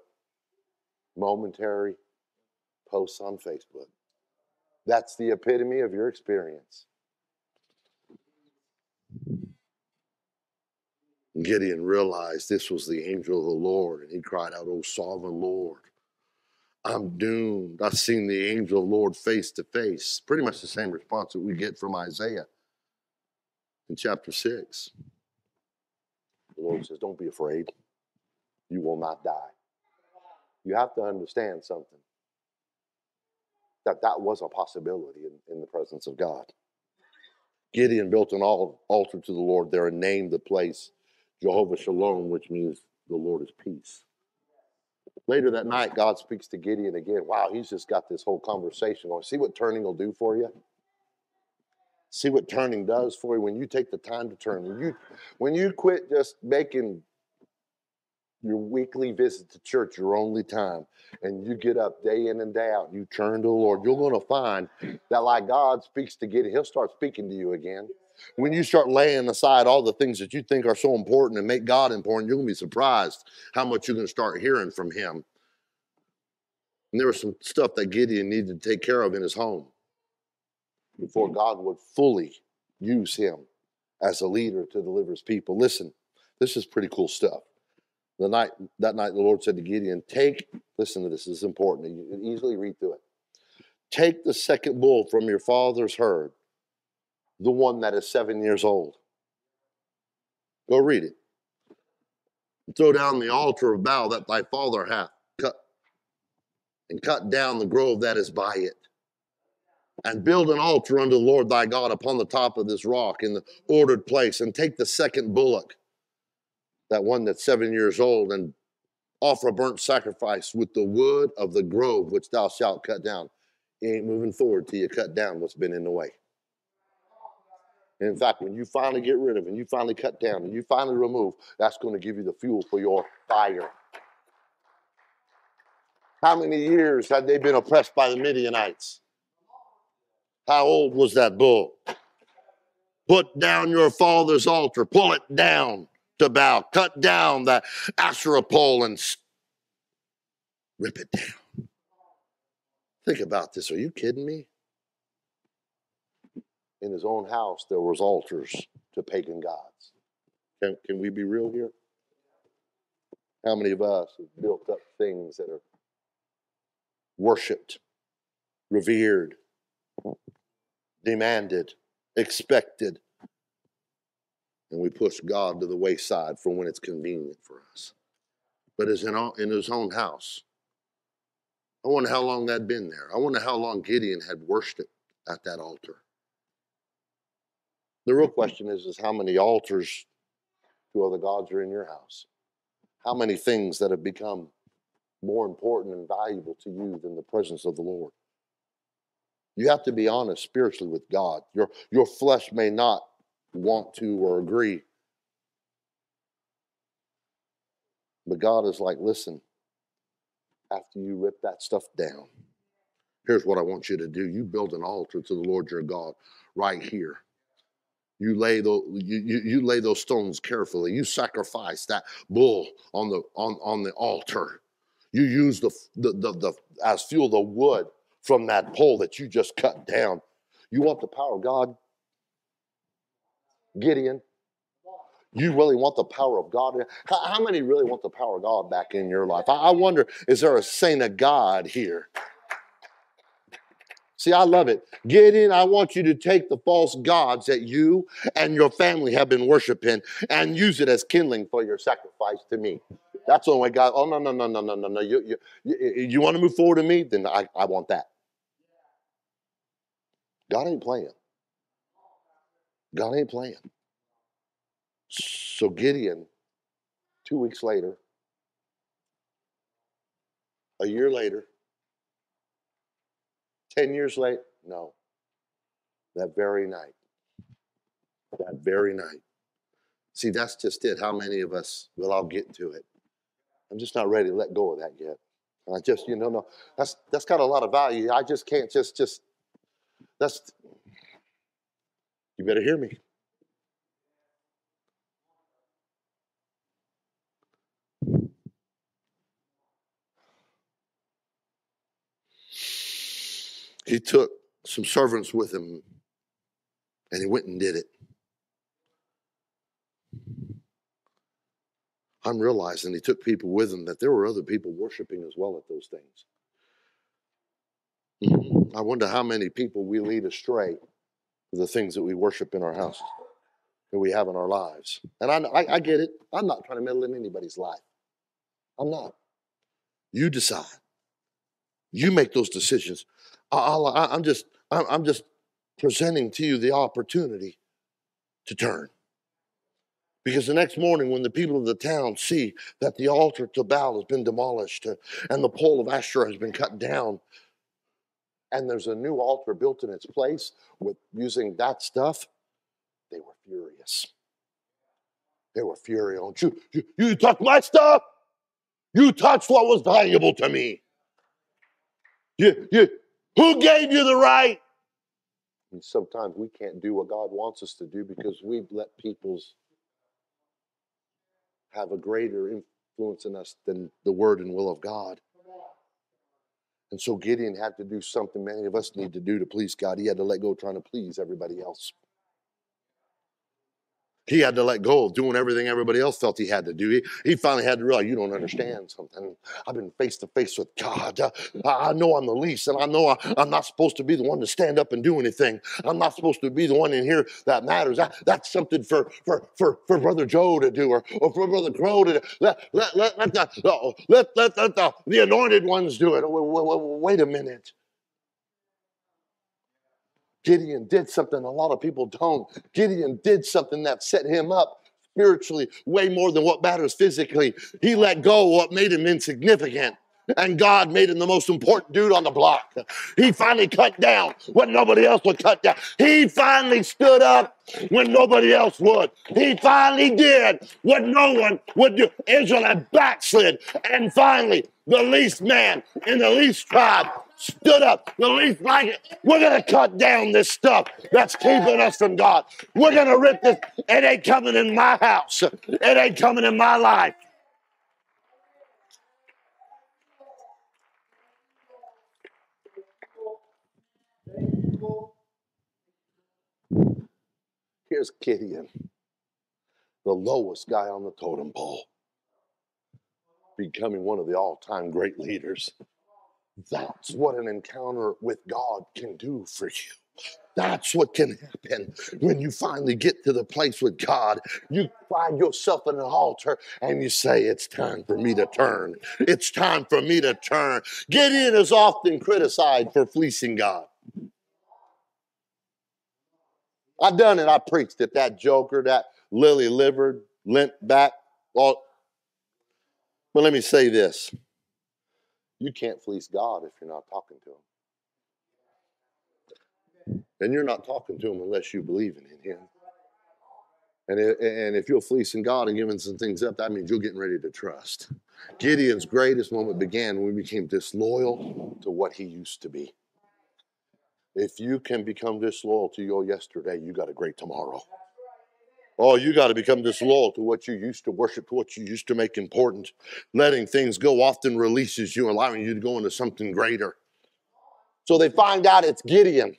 momentary posts on Facebook. That's the epitome of your experience. Gideon realized this was the angel of the Lord, and he cried out, Oh, sovereign Lord, I'm doomed. I've seen the angel of the Lord face to face. Pretty much the same response that we get from Isaiah in chapter 6. The Lord says, Don't be afraid. You will not die. You have to understand something that that was a possibility in, in the presence of God. Gideon built an altar to the Lord there and named the place Jehovah Shalom, which means the Lord is peace. Later that night, God speaks to Gideon again. Wow, he's just got this whole conversation going. See what turning will do for you? See what turning does for you when you take the time to turn. When you, when you quit just making your weekly visit to church your only time and you get up day in and day out and you turn to the lord you're going to find that like god speaks to gideon he'll start speaking to you again. When you start laying aside all the things that you think are so important and make god important you're going to be surprised how much you're going to start hearing from him. And there was some stuff that gideon needed to take care of in his home before god would fully use him as a leader to deliver his people. Listen this is pretty cool stuff the night that night, the Lord said to Gideon, "Take, listen to this. This is important. You can easily read through it. Take the second bull from your father's herd, the one that is seven years old. Go read it. Throw down the altar of Baal that thy father hath cut, and cut down the grove that is by it." and build an altar unto the Lord thy God upon the top of this rock in the ordered place, and take the second bullock that one that's seven years old, and offer a burnt sacrifice with the wood of the grove which thou shalt cut down. You ain't moving forward till you cut down what's been in the way. And in fact, when you finally get rid of and you finally cut down and you finally remove, that's going to give you the fuel for your fire. How many years had they been oppressed by the Midianites? How old was that bull? Put down your father's altar, pull it down to Baal. Cut down that Asherah pole and rip it down. Think about this. Are you kidding me? In his own house, there was altars to pagan gods. Can, can we be real here? How many of us have built up things that are worshiped, revered, demanded, expected, and we push God to the wayside for when it's convenient for us. But it's in, all, in his own house. I wonder how long that'd been there. I wonder how long Gideon had worshipped at that altar. The real question is, is how many altars to other gods are in your house? How many things that have become more important and valuable to you than the presence of the Lord? You have to be honest spiritually with God. Your, your flesh may not want to or agree. But God is like, listen, after you rip that stuff down, here's what I want you to do. You build an altar to the Lord your God right here. You lay those you, you, you lay those stones carefully. You sacrifice that bull on the on, on the altar. You use the, the, the, the as fuel the wood from that pole that you just cut down. You want the power of God? Gideon, you really want the power of God? How, many really want the power of God back in your life? I, wonder, is there a saint of God here? See, I love it. Gideon, I want you to take the false gods that you and your family have been worshiping and use it as kindling for your sacrifice to me. That's the only God, oh, no, no, no, no, no, no, no. You, you, you, you want to move forward to me? Then I, I want that. God ain't playing. God ain't playing. So Gideon, two weeks later, a year later, 10 years late, no, that very night, that very night. See, that's just it. How many of us, will I'll get to it. I'm just not ready to let go of that yet. I just, you know, no, that's that's got a lot of value. I just can't just just that's you better hear me. He took some servants with him and he went and did it. I'm realizing he took people with him that there were other people worshiping as well at those things. Mm-hmm. I wonder how many people we lead astray the things that we worship in our houses, that we have in our lives. And I, I, I get it. I'm not trying to meddle in anybody's life. I'm not. You decide. You make those decisions. I, I'm just, I'm just presenting to you the opportunity to turn. Because the next morning, when the people of the town see that the altar to Baal has been demolished and the pole of Asherah has been cut down, and there's a new altar built in its place with using that stuff, they were furious. They were furious. You, you, you touched my stuff. You touched what was valuable to me. You, you, who gave you the right? And sometimes we can't do what God wants us to do because we've let people's have a greater influence in us than the word and will of God. And so Gideon had to do something many of us need to do to please God. He had to let go trying to please everybody else. He had to let go of doing everything everybody else felt he had to do. He, he finally had to realize, you don't understand something. I've been face to face with God. Uh, I know I'm the least, and I know I, am not supposed to be the one to stand up and do anything. I'm not supposed to be the one in here that matters. That, that's something for, for, for, for Brother Joe to do or, or for Brother Crow to do. Let, let, let, let, the, let, let, let the, the anointed ones do it. Wait a minute. Gideon did something a lot of people don't. Gideon did something that set him up spiritually way more than what matters physically. He let go what made him insignificant. And God made him the most important dude on the block. He finally cut down when nobody else would cut down. He finally stood up when nobody else would. He finally did what no one would do. Israel had backslid. And finally, the least man in the least tribe stood up, the least like it. We're going to cut down this stuff that's keeping us from God. We're going to rip this. It ain't coming in my house, it ain't coming in my life. Here's Gideon, the lowest guy on the totem pole, becoming one of the all time great leaders. That's what an encounter with God can do for you. That's what can happen when you finally get to the place with God. You find yourself at an altar and you say, It's time for me to turn. It's time for me to turn. Gideon is often criticized for fleecing God. I've done it. I preached it. That joker, that lily livered, limp back. Well, but let me say this you can't fleece God if you're not talking to Him. And you're not talking to Him unless you believe in Him. And, and if you're fleecing God and giving some things up, that means you're getting ready to trust. Gideon's greatest moment began when we became disloyal to what he used to be. If you can become disloyal to your yesterday, you got a great tomorrow. Oh, you got to become disloyal to what you used to worship, to what you used to make important. Letting things go often releases you, allowing you to go into something greater. So they find out it's Gideon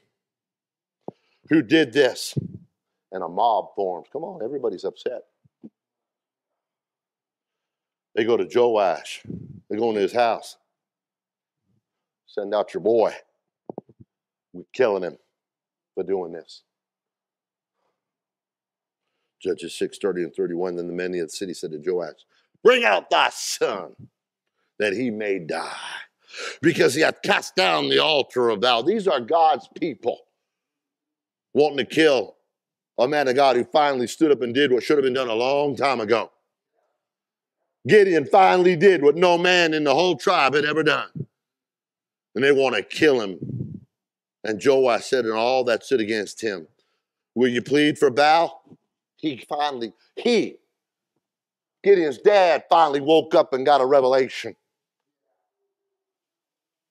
who did this, and a mob forms. Come on, everybody's upset. They go to Joash, they go into his house. Send out your boy. We're killing him for doing this. Judges 6 30 and 31. Then the men of the city said to Joash, Bring out thy son, that he may die, because he hath cast down the altar of Baal. These are God's people wanting to kill a man of God who finally stood up and did what should have been done a long time ago. Gideon finally did what no man in the whole tribe had ever done. And they want to kill him. And Joash said, and all that stood against him, Will you plead for Baal? He finally, he, Gideon's dad, finally woke up and got a revelation.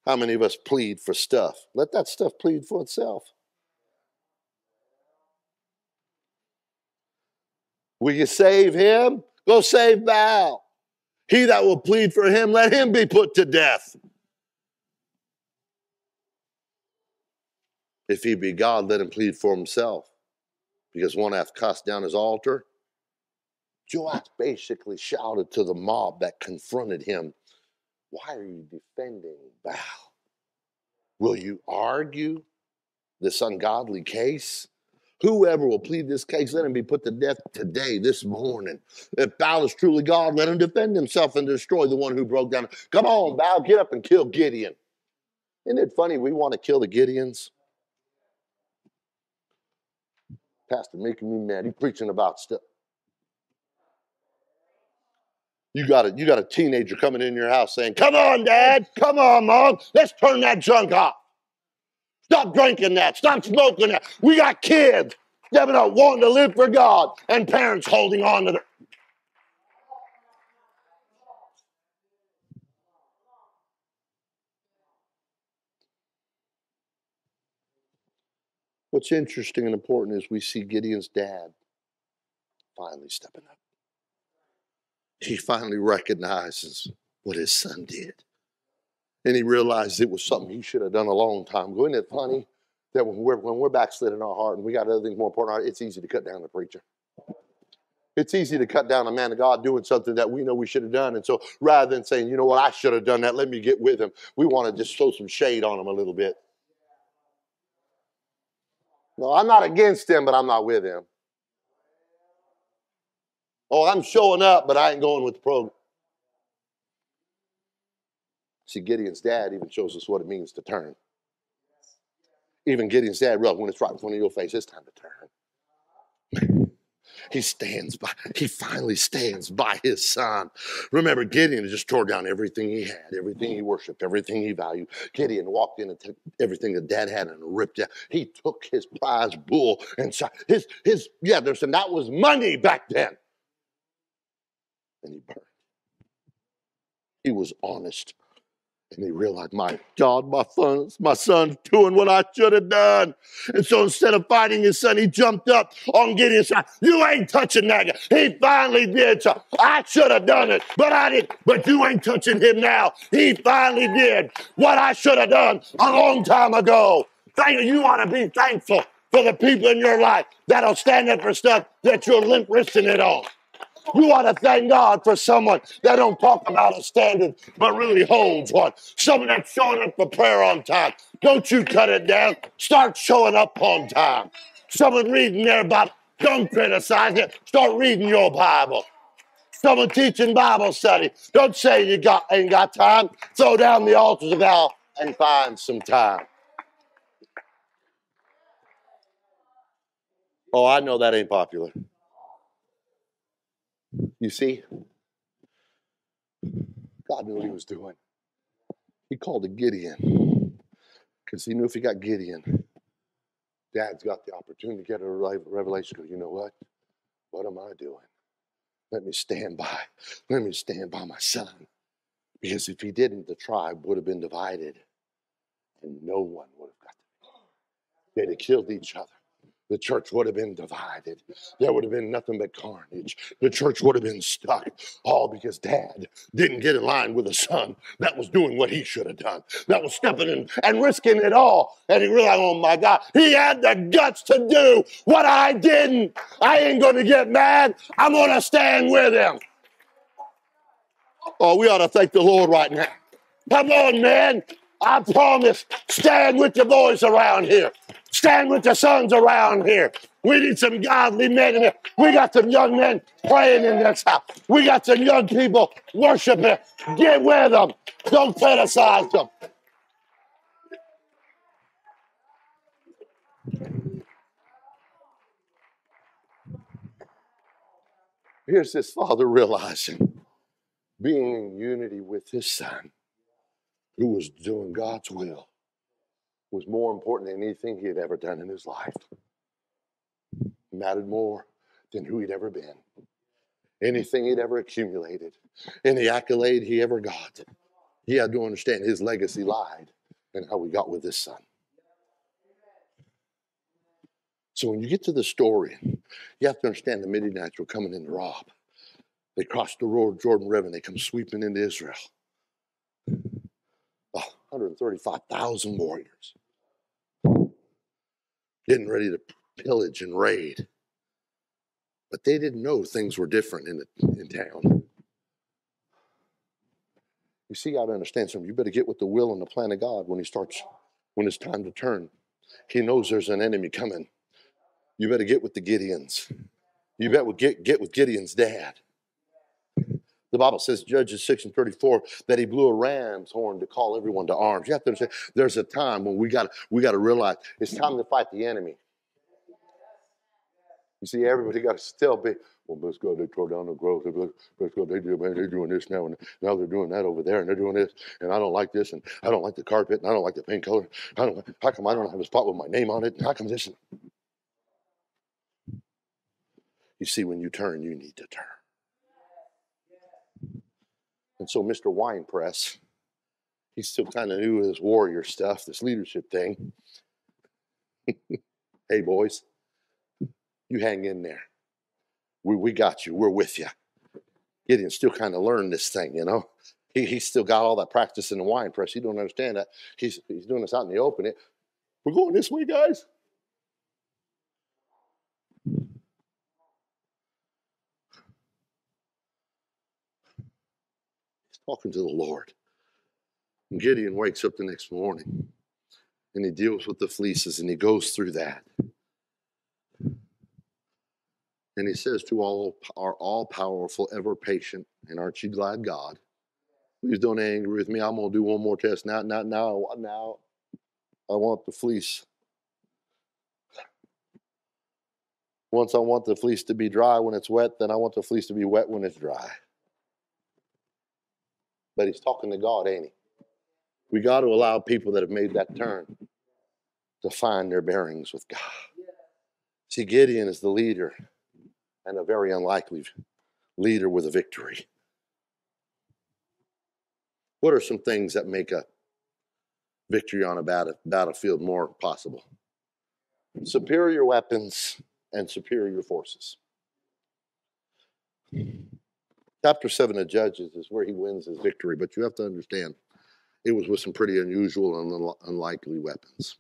How many of us plead for stuff? Let that stuff plead for itself. Will you save him? Go save Baal. He that will plead for him, let him be put to death. If he be God, let him plead for himself because one hath cast down his altar. Joash basically shouted to the mob that confronted him, Why are you defending Baal? Will you argue this ungodly case? Whoever will plead this case, let him be put to death today, this morning. If Baal is truly God, let him defend himself and destroy the one who broke down. Come on, Baal, get up and kill Gideon. Isn't it funny we want to kill the Gideons? Pastor making me mad. He preaching about stuff. You got a, you got a teenager coming in your house saying, Come on, Dad, come on, Mom, let's turn that junk off. Stop drinking that, stop smoking that. We got kids that are wanting to live for God and parents holding on to their What's interesting and important is we see Gideon's dad finally stepping up. He finally recognizes what his son did. And he realized it was something he should have done a long time ago. Isn't it funny that when we're, when we're backslid in our heart and we got other things more important, it's easy to cut down the preacher. It's easy to cut down a man of God doing something that we know we should have done. And so rather than saying, you know what, I should have done that, let me get with him, we want to just throw some shade on him a little bit. No, I'm not against him, but I'm not with him. Oh, I'm showing up, but I ain't going with the program. See, Gideon's dad even shows us what it means to turn. Even Gideon's dad when it's right in front of your face, it's time to turn. He stands by, he finally stands by his son. Remember, Gideon just tore down everything he had, everything he worshiped, everything he valued. Gideon walked in and took everything that dad had and ripped it. He took his prize bull and his, his, yeah, there's, and that was money back then. And he burned. He was honest. And he realized, my God, my son, my son's doing what I should have done. And so instead of fighting his son, he jumped up on Gideon's side. You ain't touching that guy. He finally did. So I should have done it, but I didn't. But you ain't touching him now. He finally did what I should have done a long time ago. Thank you. You want to be thankful for the people in your life that'll stand up for stuff that you're limp wristing it on. You ought to thank God for someone that don't talk about a standard, but really holds one. Someone that's showing up for prayer on time. Don't you cut it down. Start showing up on time. Someone reading their Bible. Don't criticize it. Start reading your Bible. Someone teaching Bible study. Don't say you got ain't got time. Throw down the altars of hell and find some time. Oh, I know that ain't popular. You see, God knew what he was doing. He called it Gideon because he knew if he got Gideon, Dad's got the opportunity to get a revelation. Go, you know what? What am I doing? Let me stand by. Let me stand by my son. Because if he didn't, the tribe would have been divided and no one would have got to They'd have killed each other the church would have been divided. There would have been nothing but carnage. The church would have been stuck, all because dad didn't get in line with the son that was doing what he should have done, that was stepping in and risking it all. And he realized, oh my God, he had the guts to do what I didn't. I ain't going to get mad. I'm going to stand with him. Oh, we ought to thank the Lord right now. Come on, man. I promise, stand with the boys around here. Stand with the sons around here. We need some godly men in here. We got some young men praying in this house. We got some young people worshiping. Get with them. Don't criticize them. Here's this father realizing being in unity with his son who was doing God's will was more important than anything he had ever done in his life. mattered more than who he'd ever been, anything he'd ever accumulated, any accolade he ever got. He had to understand his legacy lied in how we got with his son. So when you get to the story, you have to understand the Midianites were coming in to rob. They crossed the road Jordan River and they come sweeping into Israel. 135,000 warriors getting ready to pillage and raid. But they didn't know things were different in, the, in town. You see, I understand something. You better get with the will and the plan of God when he starts, when it's time to turn. He knows there's an enemy coming. You better get with the Gideons. You better get, get with Gideon's dad. The Bible says, Judges 6 and 34, that he blew a ram's horn to call everyone to arms. You have to understand, there's a time when we got we got to realize it's time to fight the enemy. You see, everybody got to still be, well, bless God, they tore down the grove. Bless God, they do, man, they're doing this now, and now they're doing that over there, and they're doing this, and I don't like this, and I don't like the carpet, and I don't like the paint color. I don't, how come I don't have a spot with my name on it? How come this? You see, when you turn, you need to turn. And so, Mr. Winepress, he's still kind of new with this warrior stuff, this leadership thing. *laughs* hey, boys, you hang in there. We, we got you. We're with you. Gideon still kind of learned this thing, you know. He, he's still got all that practice in the wine press. He don't understand that. He's, he's doing this out in the open. It, we're going this way, guys. Talking to the Lord. And Gideon wakes up the next morning and he deals with the fleeces and he goes through that. And he says to all our all powerful, ever patient, and aren't you glad, God? Please don't angry with me. I'm gonna do one more test. Now, now, now, now. I want the fleece. Once I want the fleece to be dry when it's wet, then I want the fleece to be wet when it's dry. But he's talking to God, ain't he? We got to allow people that have made that turn to find their bearings with God. See, Gideon is the leader and a very unlikely leader with a victory. What are some things that make a victory on a battle, battlefield more possible? Superior weapons and superior forces. Chapter 7 of Judges is where he wins his victory, but you have to understand it was with some pretty unusual and unlikely weapons.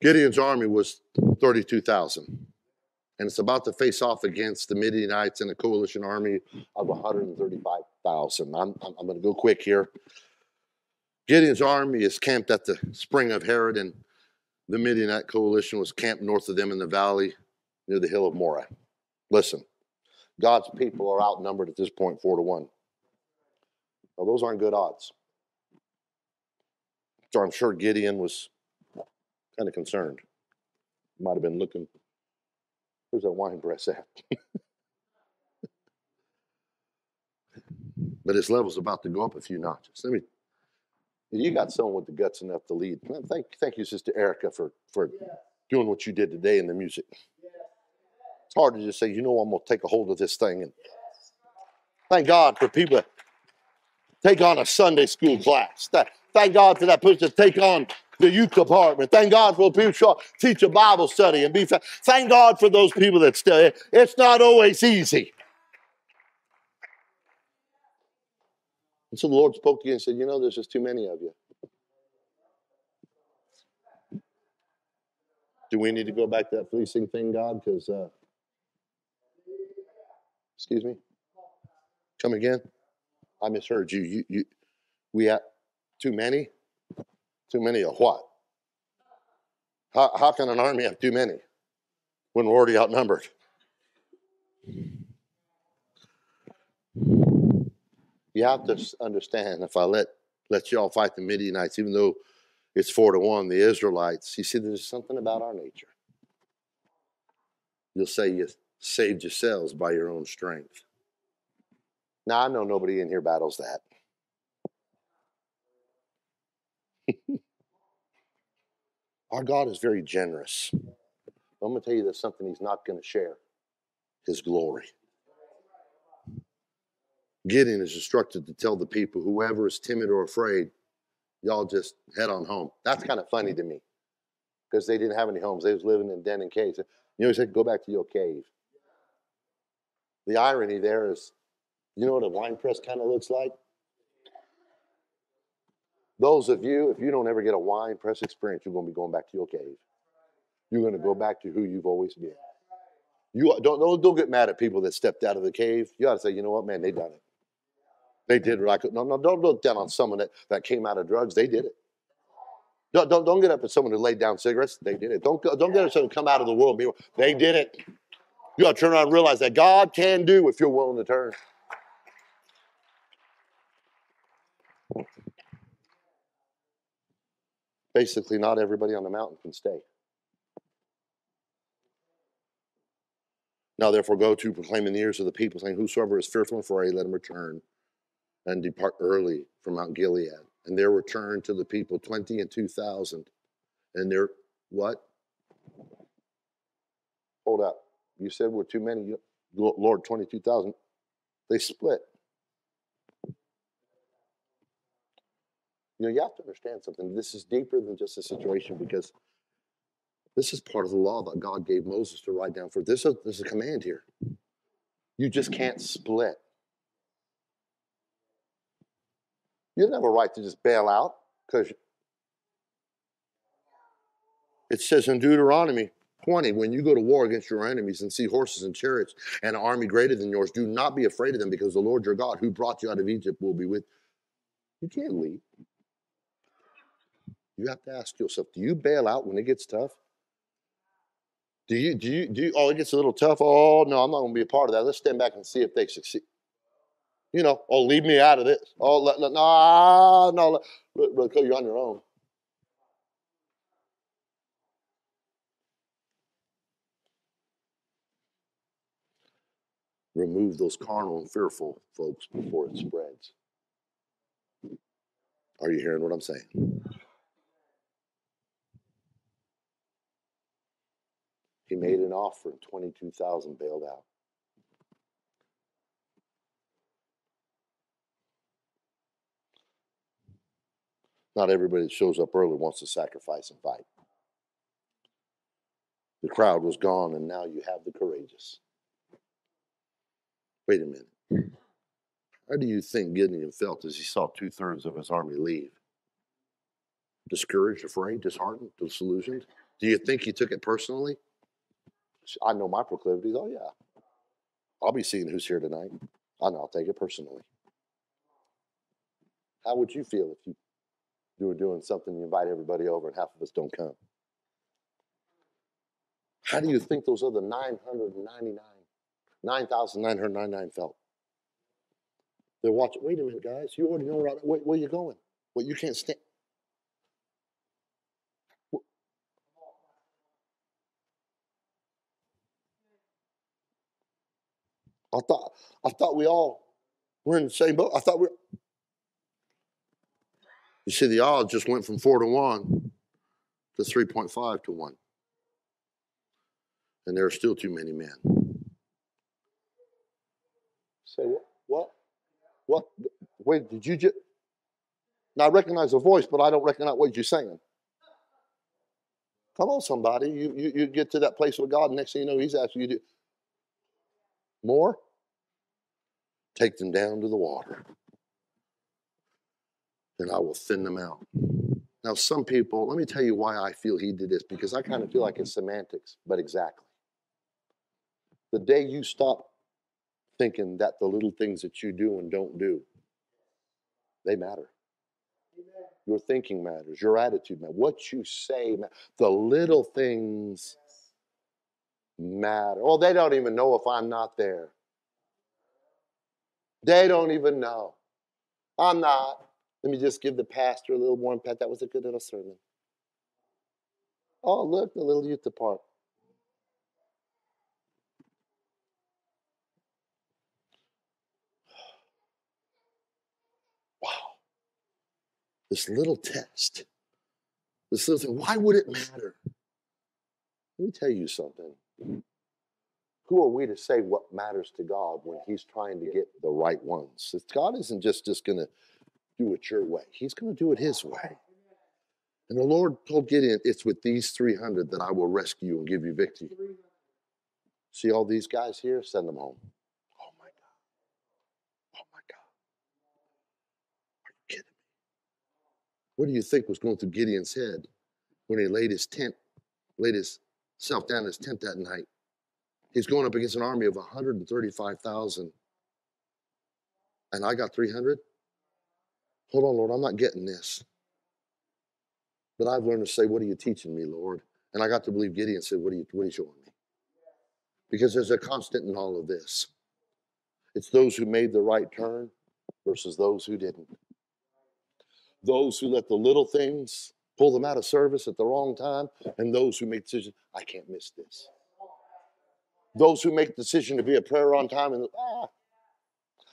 Gideon's army was 32,000 and it's about to face off against the Midianites and a coalition army of 135,000. I'm, I'm, going to go quick here. Gideon's army is camped at the spring of Harod, and the Midianite coalition was camped north of them in the valley near the hill of Moreh. Listen, God's people are outnumbered at this point, four to one. Now, those aren't good odds. So I'm sure Gideon was kind of concerned. Might have been looking Where's that wine press at? *laughs* but his level's about to go up a few notches. Let me. You got someone with the guts enough to lead. Thank, thank you, Sister Erica, for for doing what you did today in the music. It's hard to just say, you know, I'm going to take a hold of this thing. And thank God for people that take on a Sunday school class. Thank God for that person to take on the youth department. Thank God for people who teach a Bible study and be. Thank God for those people that still. It's not always easy. And so the Lord spoke to you and said, "You know, there's just too many of you. Do we need to go back to that fleecing thing, God? Because, uh, excuse me, come again. I misheard you. You, you, we have too many. Too many of what? How, how can an army have too many when we're already outnumbered? You have to understand if I let let y'all fight the Midianites, even though it's four to one, the Israelites, you see, there's something about our nature. You'll say you saved yourselves by your own strength. Now I know nobody in here battles that. *laughs* Our God is very generous. I'm going to tell you there's something He's not going to share His glory. Gideon is instructed to tell the people, whoever is timid or afraid, y'all just head on home. That's kind of funny to me because they didn't have any homes. They was living in den and caves. You know, he said, go back to your cave. The irony there is, you know what a wine press kind of looks like? Those of you, if you don't ever get a wine press experience, you're going to be going back to your cave. You're going to go back to who you've always been. You don't, don't, don't get mad at people that stepped out of the cave. You ought to say, you know what, man, they done it. They did like no, no, don't look down on someone that, that came out of drugs. They did it. Don't, don't, don't get up at someone who laid down cigarettes. They did it. Don't, don't get up at someone who come out of the world. They did it. You got to turn around and realize that God can do if you're willing to turn. basically not everybody on the mountain can stay. Now therefore go to proclaim in the ears of the people, saying, Whosoever is fearful and afraid, let him return and depart early from Mount Gilead. And there returned to the people twenty and two thousand. And there what? Hold up. You said we're too many. Lord, 22,000. They split. You know, you have to understand something. This is deeper than just a situation because this is part of the law that God gave Moses to write down for. This is, there's a command here. You just can't split. You don't have a right to just bail out because it says in Deuteronomy 20, when you go to war against your enemies and see horses and chariots and an army greater than yours, do not be afraid of them because the Lord your God who brought you out of Egypt will be with you. You can't leave. You have to ask yourself, do you bail out when it gets tough? Do you, do you, do you, oh, it gets a little tough. Oh, no, I'm not going to be a part of that. Let's stand back and see if they succeed. You know, oh, leave me out of this. Oh, let, let, no, no, let, you're on your own. Remove those carnal and fearful folks before it spreads. Are you hearing what I'm saying? He made an offer and 22,000 bailed out. Not everybody that shows up early wants to sacrifice and fight. The crowd was gone, and now you have the courageous. Wait a minute. How do you think Gideon felt as he saw two thirds of his army leave? Discouraged, afraid, disheartened, disillusioned? Do you think he took it personally? I know my proclivities. Oh, yeah. I'll be seeing who's here tonight. I know I'll take it personally. How would you feel if you, you were doing something, you invite everybody over, and half of us don't come? How do you think those other 999 9,999 felt. They're watching. Wait a minute, guys. You already know where, where, where you're going. Well, you can't stand. I thought I thought we all were in the same boat. I thought we. You see, the odds just went from four to one to three point five to one, and there are still too many men. Say what? What? What? Wait, did you just? Now I recognize the voice, but I don't recognize what you're saying. Come on, somebody. You, you, you get to that place with God, and next thing you know, He's asking you to more. Take them down to the water, and I will thin them out. Now, some people, let me tell you why I feel He did this, because I kind of feel like it's semantics, but exactly. The day you stop thinking that the little things that you do and don't do, they matter. Your thinking matters, your attitude matters, what you say, the little things matter. Oh, they don't even know if I'm not there. They don't even know. I'm not. Let me just give the pastor a little warm pat. That was a good little sermon. Oh, look, the little youth department. This little test, this little thing, why would it matter? Let me tell you something. Who are we to say what matters to God when He's trying to get the right ones? God isn't just, just going to do it your way, He's going to do it His way. And the Lord told Gideon, It's with these 300 that I will rescue you and give you victory. See all these guys here? Send them home. What do you think was going through Gideon's head when he laid his tent, laid himself down in his tent that night? He's going up against an army of 135,000. And I got 300? Hold on, Lord, I'm not getting this. But I've learned to say, What are you teaching me, Lord? And I got to believe Gideon said, What are you, what are you showing me? Because there's a constant in all of this. It's those who made the right turn versus those who didn't those who let the little things pull them out of service at the wrong time, and those who make decisions, I can't miss this. Those who make the decision to be a prayer on time and ah,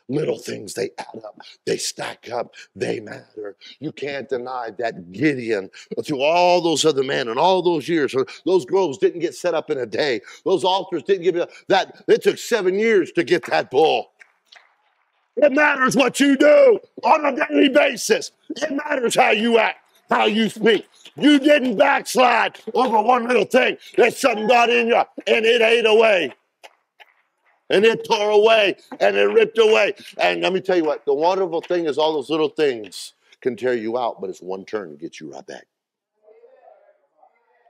little things they add up, they stack up, they matter. You can't deny that Gideon, through all those other men and all those years, those groves didn't get set up in a day. Those altars didn't give get that. It took seven years to get that bull. It matters what you do on a daily basis. It matters how you act, how you speak. You didn't backslide over one little thing that something got in you and it ate away. And it tore away and it ripped away. And let me tell you what, the wonderful thing is all those little things can tear you out, but it's one turn to get you right back.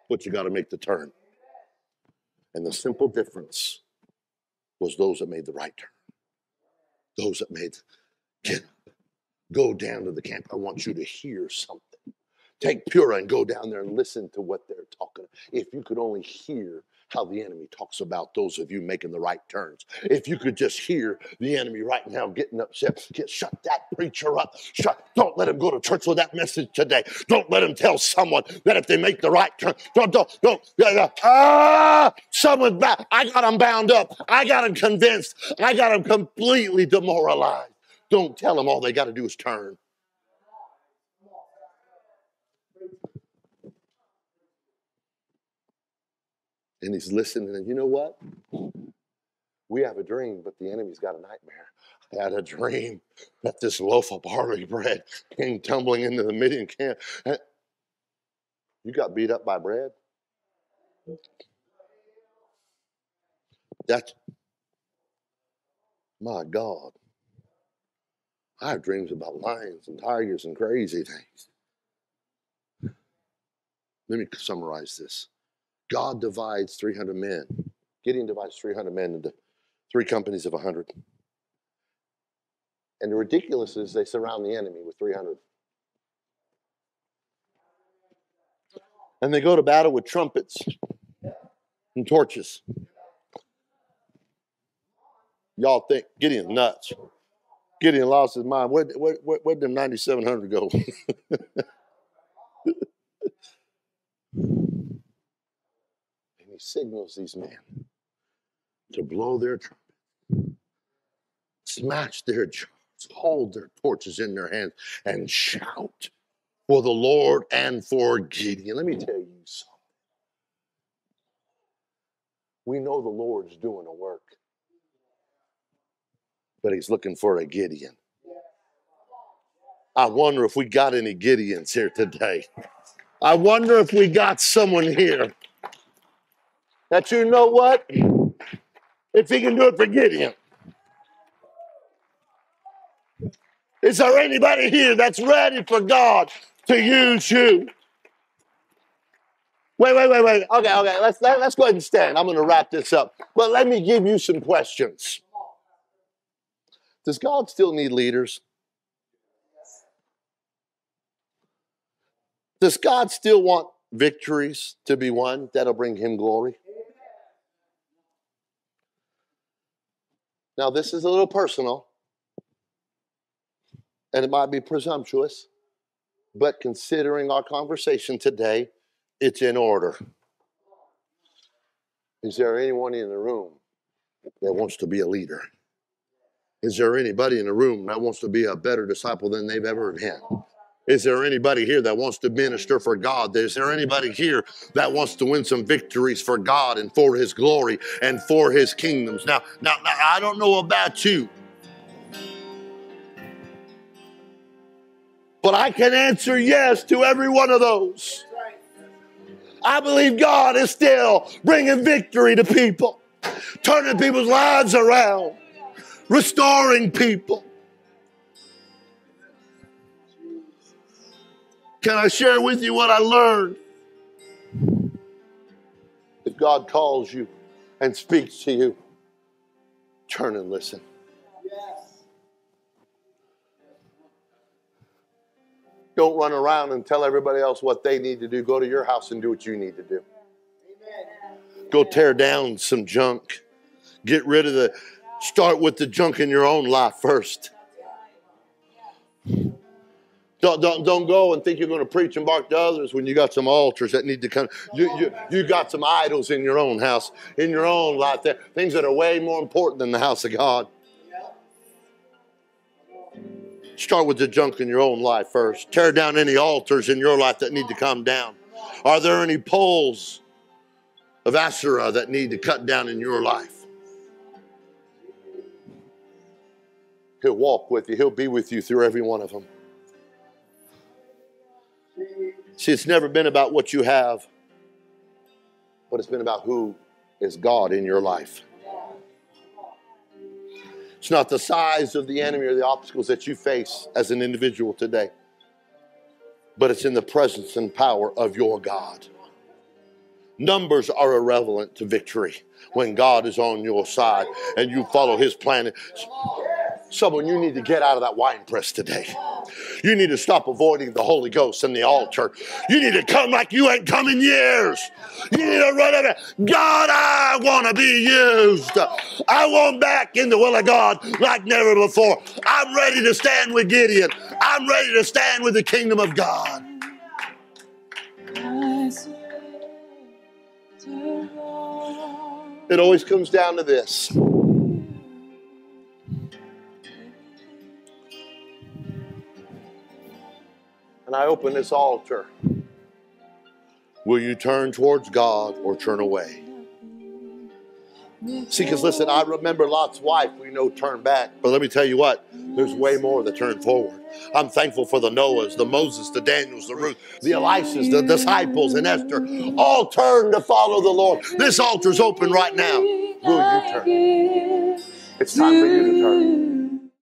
But you got to make the turn. And the simple difference was those that made the right turn those that made get go down to the camp. I want you to hear something. Take Purah and go down there and listen to what they're talking. If you could only hear how the enemy talks about those of you making the right turns. If you could just hear the enemy right now getting upset, get, shut that preacher up. Shut. Don't let him go to church with that message today. Don't let him tell someone that if they make the right turn, don't, don't, don't. Ah, someone's back. I got him bound up. I got him convinced. I got him completely demoralized. Don't tell them all they got to do is turn. And he's listening, and you know what? We have a dream, but the enemy's got a nightmare. I had a dream that this loaf of barley bread came tumbling into the Midian camp. Eh, you got beat up by bread? That's my God. I have dreams about lions and tigers and crazy things. Let me summarize this. God divides 300 men. Gideon divides 300 men into three companies of 100. And the ridiculous is they surround the enemy with 300. And they go to battle with trumpets and torches. Y'all think Gideon nuts. Gideon lost his mind. Where, where, where, where'd them 9,700 go? *laughs* he signals these men to blow their trumpet, smash their jars, hold their torches in their hands, and shout for the Lord and for Gideon. Let me tell you something. We know the Lord's doing a work, but he's looking for a Gideon. I wonder if we got any Gideons here today. I wonder if we got someone here that you know what? If he can do it for Gideon. Is there anybody here that's ready for God to use you? Wait, wait, wait, wait. Okay, okay. Let's let, us let us go ahead and stand. I'm going to wrap this up. But let me give you some questions. Does God still need leaders? Does God still want victories to be won that'll bring him glory? Now, this is a little personal, and it might be presumptuous, but considering our conversation today, it's in order. Is there anyone in the room that wants to be a leader? Is there anybody in the room that wants to be a better disciple than they've ever been? Is there anybody here that wants to minister for God? Is there anybody here that wants to win some victories for God and for His glory and for His kingdoms? Now, now, now I don't know about you, but I can answer yes to every one of those. I believe God is still bringing victory to people, turning people's lives around, restoring people. Can I share with you what I learned? If God calls you and speaks to you, turn and listen. Yes. Don't run around and tell everybody else what they need to do. Go to your house and do what you need to do. Amen. Go tear down some junk. Get rid of the, start with the junk in your own life first. Don't, don't, don't go and think you're going to preach and bark to others when you got some altars that need to come. You, you, you got some idols in your own house, in your own life, there, things that are way more important than the house of God. Start with the junk in your own life first. Tear down any altars in your life that need to come down. Are there any poles of Asherah that need to cut down in your life? He'll walk with you, He'll be with you through every one of them. See, it's never been about what you have, but it's been about who is God in your life. It's not the size of the enemy or the obstacles that you face as an individual today, but it's in the presence and power of your God. Numbers are irrelevant to victory when God is on your side and you follow his plan. Someone, you need to get out of that wine press today. You need to stop avoiding the Holy Ghost and the altar. You need to come like you ain't come in years. You need to run over. God, I want to be used. I want back in the will of God like never before. I'm ready to stand with Gideon. I'm ready to stand with the kingdom of God. It always comes down to this. And I open this altar, will you turn towards God or turn away? See, because listen, I remember Lot's wife, we know turn back. But let me tell you what, there's way more that turn forward. I'm thankful for the Noahs, the Moses, the Daniels, the Ruth, the Elisas, the disciples, and Esther. All turn to follow the Lord. This altar's open right now. Will you turn? It's time for you to turn.